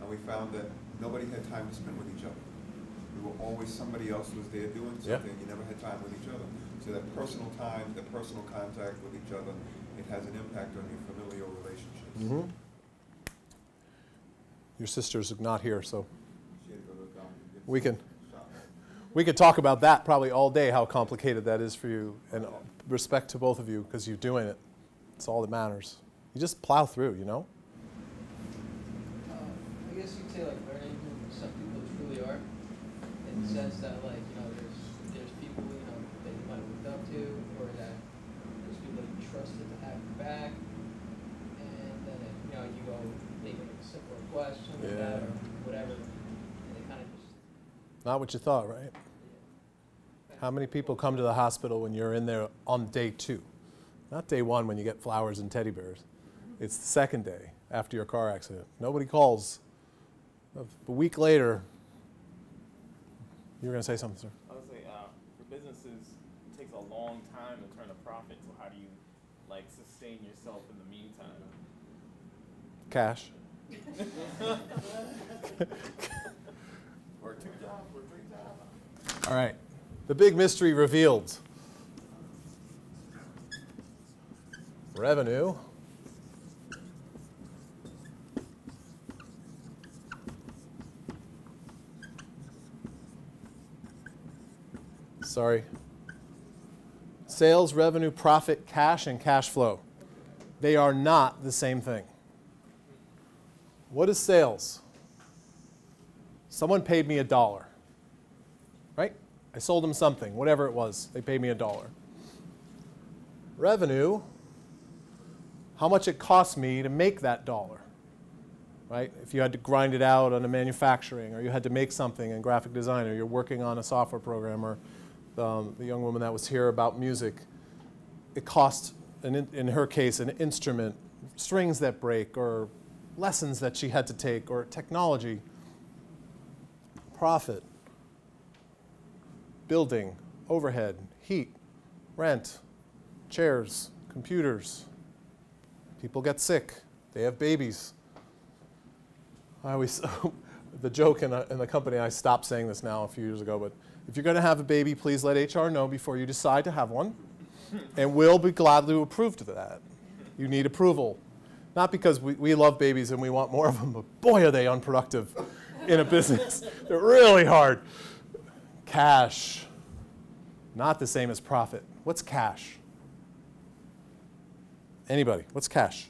and we found that nobody had time to spend with each other. We were always, somebody else was there doing something, you never had time with each other. So that personal time, that personal contact with each other, it has an impact on your familial relationships. Mm-hmm. Your sister's not here, so She had to go to the doctor and get we can. We could talk about that probably all day. How complicated that is for you, and respect to both of you because you're doing it. It's all that matters. You just plow through, you know. Um, I guess you'd say like learning who some people truly are, in the sense that like you know there's there's people you know that you might have looked out to, or that there's people that you trusted to have your back, and then it, you know, you go maybe a simpler question like that or whatever, and it kind of just Not what you thought, right? How many people come to the hospital when you're in there on day two? Not day one when you get flowers and teddy bears. It's the second day after your car accident. Nobody calls. A week later, you were going to say something, sir? I would say, uh, for businesses, it takes a long time to turn a profit, so how do you, like, sustain yourself in the meantime? Cash. Or two jobs, or three jobs. All right. The big mystery revealed. Revenue. Sorry. Sales, revenue, profit, cash, and cash flow. They are not the same thing. What is sales? Someone paid me a dollar? I sold them something, whatever it was. They paid me a dollar. Revenue, how much it cost me to make that dollar, right? If you had to grind it out on a manufacturing, or you had to make something in graphic design, or you're working on a software program, or um, the young woman that was here about music, it cost, in, in her case, an instrument, strings that break, or lessons that she had to take, or technology profit, building, overhead, heat, rent, chairs, computers. People get sick. They have babies. I always, the joke in, a, in the company, I stopped saying this now a few years ago, but if you're going to have a baby, please let HR know before you decide to have one, and we'll be glad to approve to that. You need approval. Not because we, we love babies and we want more of them, but boy, are they unproductive in a business. They're really hard. Cash, not the same as profit. What's cash? Anybody? What's cash?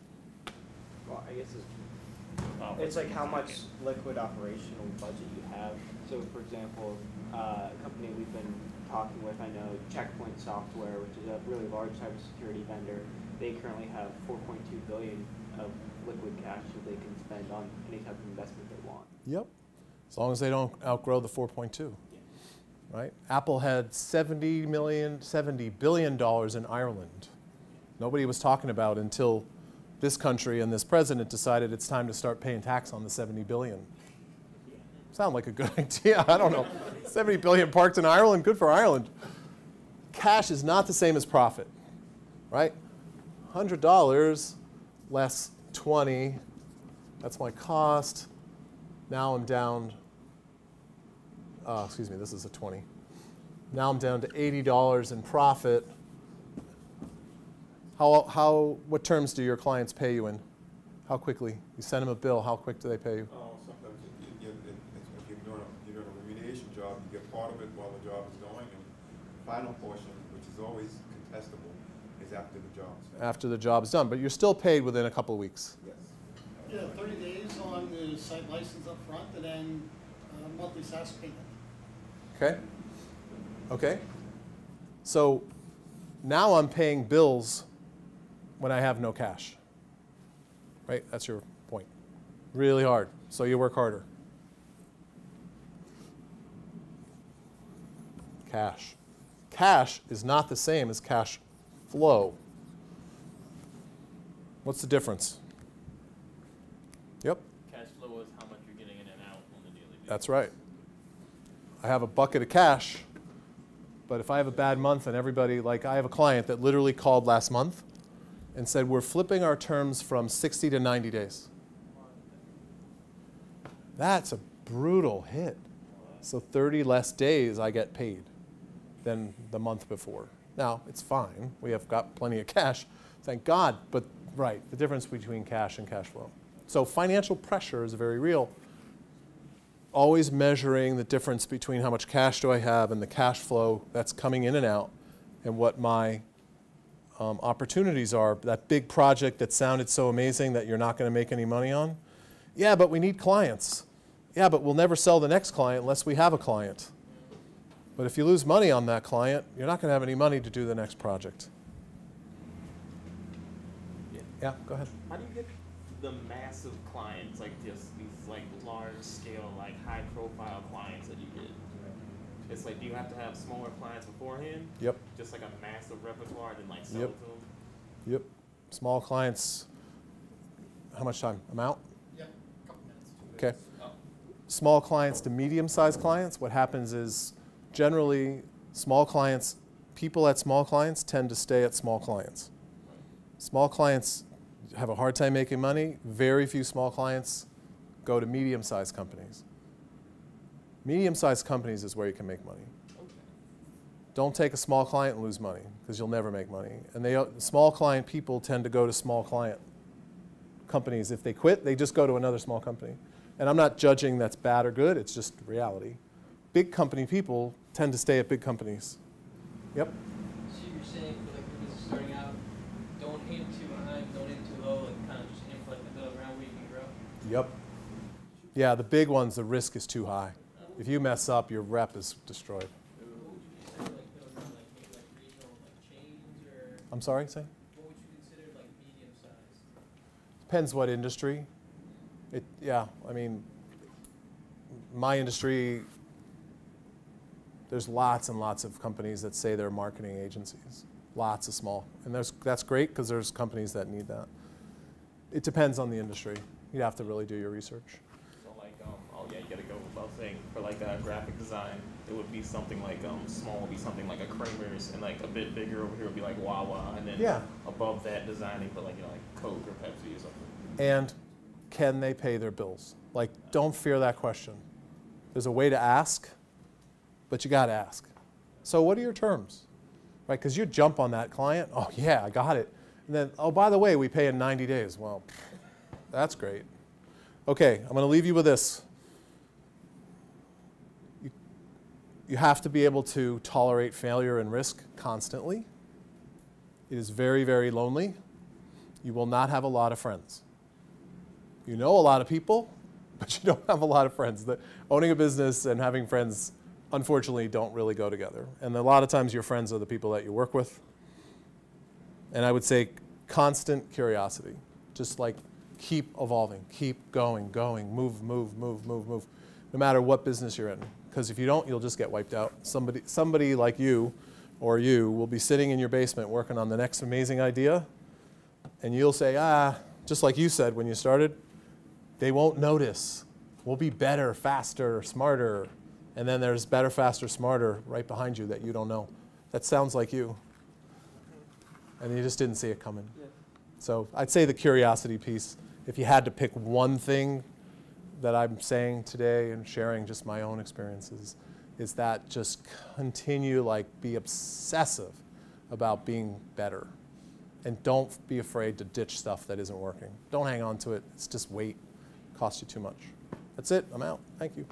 Well, I guess it's, it's like how much liquid operational budget you have. So for example, uh, a company we've been talking with, I know Check Point Software, which is a really large cybersecurity vendor, they currently have 4.2 billion of liquid cash that they can spend on any type of investment they want. Yep. As long as they don't outgrow the 4.2. Right? Apple had 70 million, 70 billion dollars in Ireland. Nobody was talking about until this country and this president decided it's time to start paying tax on the 70 billion. Sound like a good idea. I don't know. 70 billion parked in Ireland, good for Ireland. Cash is not the same as profit, right? $100 less 20, that's my cost. Now I'm down, uh, excuse me, this is a 20. Now I'm down to $80 in profit. How, how, what terms do your clients pay you in? How quickly? You send them a bill, how quick do they pay you? Oh, sometimes you, you, you- if you're doing, a, you're doing a remediation job, you get part of it while the job is going, and the final portion, which is always contestable, is after the job's finished. After the job is done, but you're still paid within a couple of weeks. Yes. Yeah, thirty days on the site license up front, and then uh, monthly SaaS payment. Okay? Okay? So now I'm paying bills when I have no cash. Right? That's your point. Really hard. So you work harder. Cash. Cash is not the same as cash flow. What's the difference? Yep. cash flow is how much you're getting in and out on the daily basis. That's right. I have a bucket of cash, but if I have a bad month and everybody, like I have a client that literally called last month and said, We're flipping our terms from 60 to 90 days. That's a brutal hit. So 30 less days I get paid than the month before. Now, it's fine. We have got plenty of cash, thank God, but right, the difference between cash and cash flow. So financial pressure is very real always measuring the difference between how much cash do I have and the cash flow that's coming in and out and what my um, opportunities are. That big project that sounded so amazing that you're not going to make any money on. Yeah, but we need clients. Yeah, but we'll never sell the next client unless we have a client. But if you lose money on that client, you're not going to have any money to do the next project. Yeah, go ahead. How do you get the massive clients, like these like large scale, like high profile clients that you get? It's like, do you have to have smaller clients beforehand? Yep. Just like a massive repertoire, then like sell Yep. it to them? Yep. Small clients. How much time? I'm out? Yeah, a couple minutes. Okay. Oh. Small clients to medium sized clients, what happens is generally small clients, people at small clients tend to stay at small clients. Small clients have a hard time making money. Very few small clients go to medium sized companies. Medium sized companies is where you can make money. Don't take a small client and lose money because you'll never make money. And they, uh, small client people tend to go to small client companies. If they quit, they just go to another small company. And I'm not judging that's bad or good, it's just reality. Big company people tend to stay at big companies. Yep. So you're saying for like the business starting out, don't aim too high, don't aim too low, and kind of just aim for like the middle ground where you can grow? Yep. Yeah, the big ones, the risk is too high. If you mess up, your rep is destroyed. I'm sorry, say? What would you consider like medium? Depends what industry. It, yeah, I mean, my industry, there's lots and lots of companies that say they're marketing agencies. Lots of small. And there's, that's great because there's companies that need that. It depends on the industry. You'd have to really do your research. Oh yeah, you gotta go without saying, for like a graphic design, it would be something like, um, small would be something like a Kramer's, and like a bit bigger over here would be like Wawa, and then Yeah. above that designing put like, you know, like Coke or Pepsi or something. And can they pay their bills? Like, don't fear that question. There's a way to ask, but you got to ask. So, what are your terms? Right? Because you jump on that client, oh, yeah, I got it. And then, oh, by the way, we pay in 90 days. Well, that's great. Okay, I'm going to leave you with this. You, you have to be able to tolerate failure and risk constantly. It is very, very lonely. You will not have a lot of friends. You know a lot of people, but you don't have a lot of friends. The, owning a business and having friends, unfortunately, don't really go together. And a lot of times, your friends are the people that you work with. And I would say constant curiosity. Just like keep evolving, keep going, going, move, move, move, move, move, no matter what business you're in. Because if you don't, you'll just get wiped out. Somebody, somebody like you or you will be sitting in your basement working on the next amazing idea, and you'll say, ah, just like you said when you started, they won't notice. We'll be better, faster, smarter. And then there's better, faster, smarter right behind you that you don't know. That sounds like you. And you just didn't see it coming. So I'd say the curiosity piece, if you had to pick one thing that I'm saying today and sharing just my own experiences, is that just continue, like, be obsessive about being better. And don't be afraid to ditch stuff that isn't working. Don't hang on to it. It's just weight. Costs you too much. That's it. I'm out. Thank you.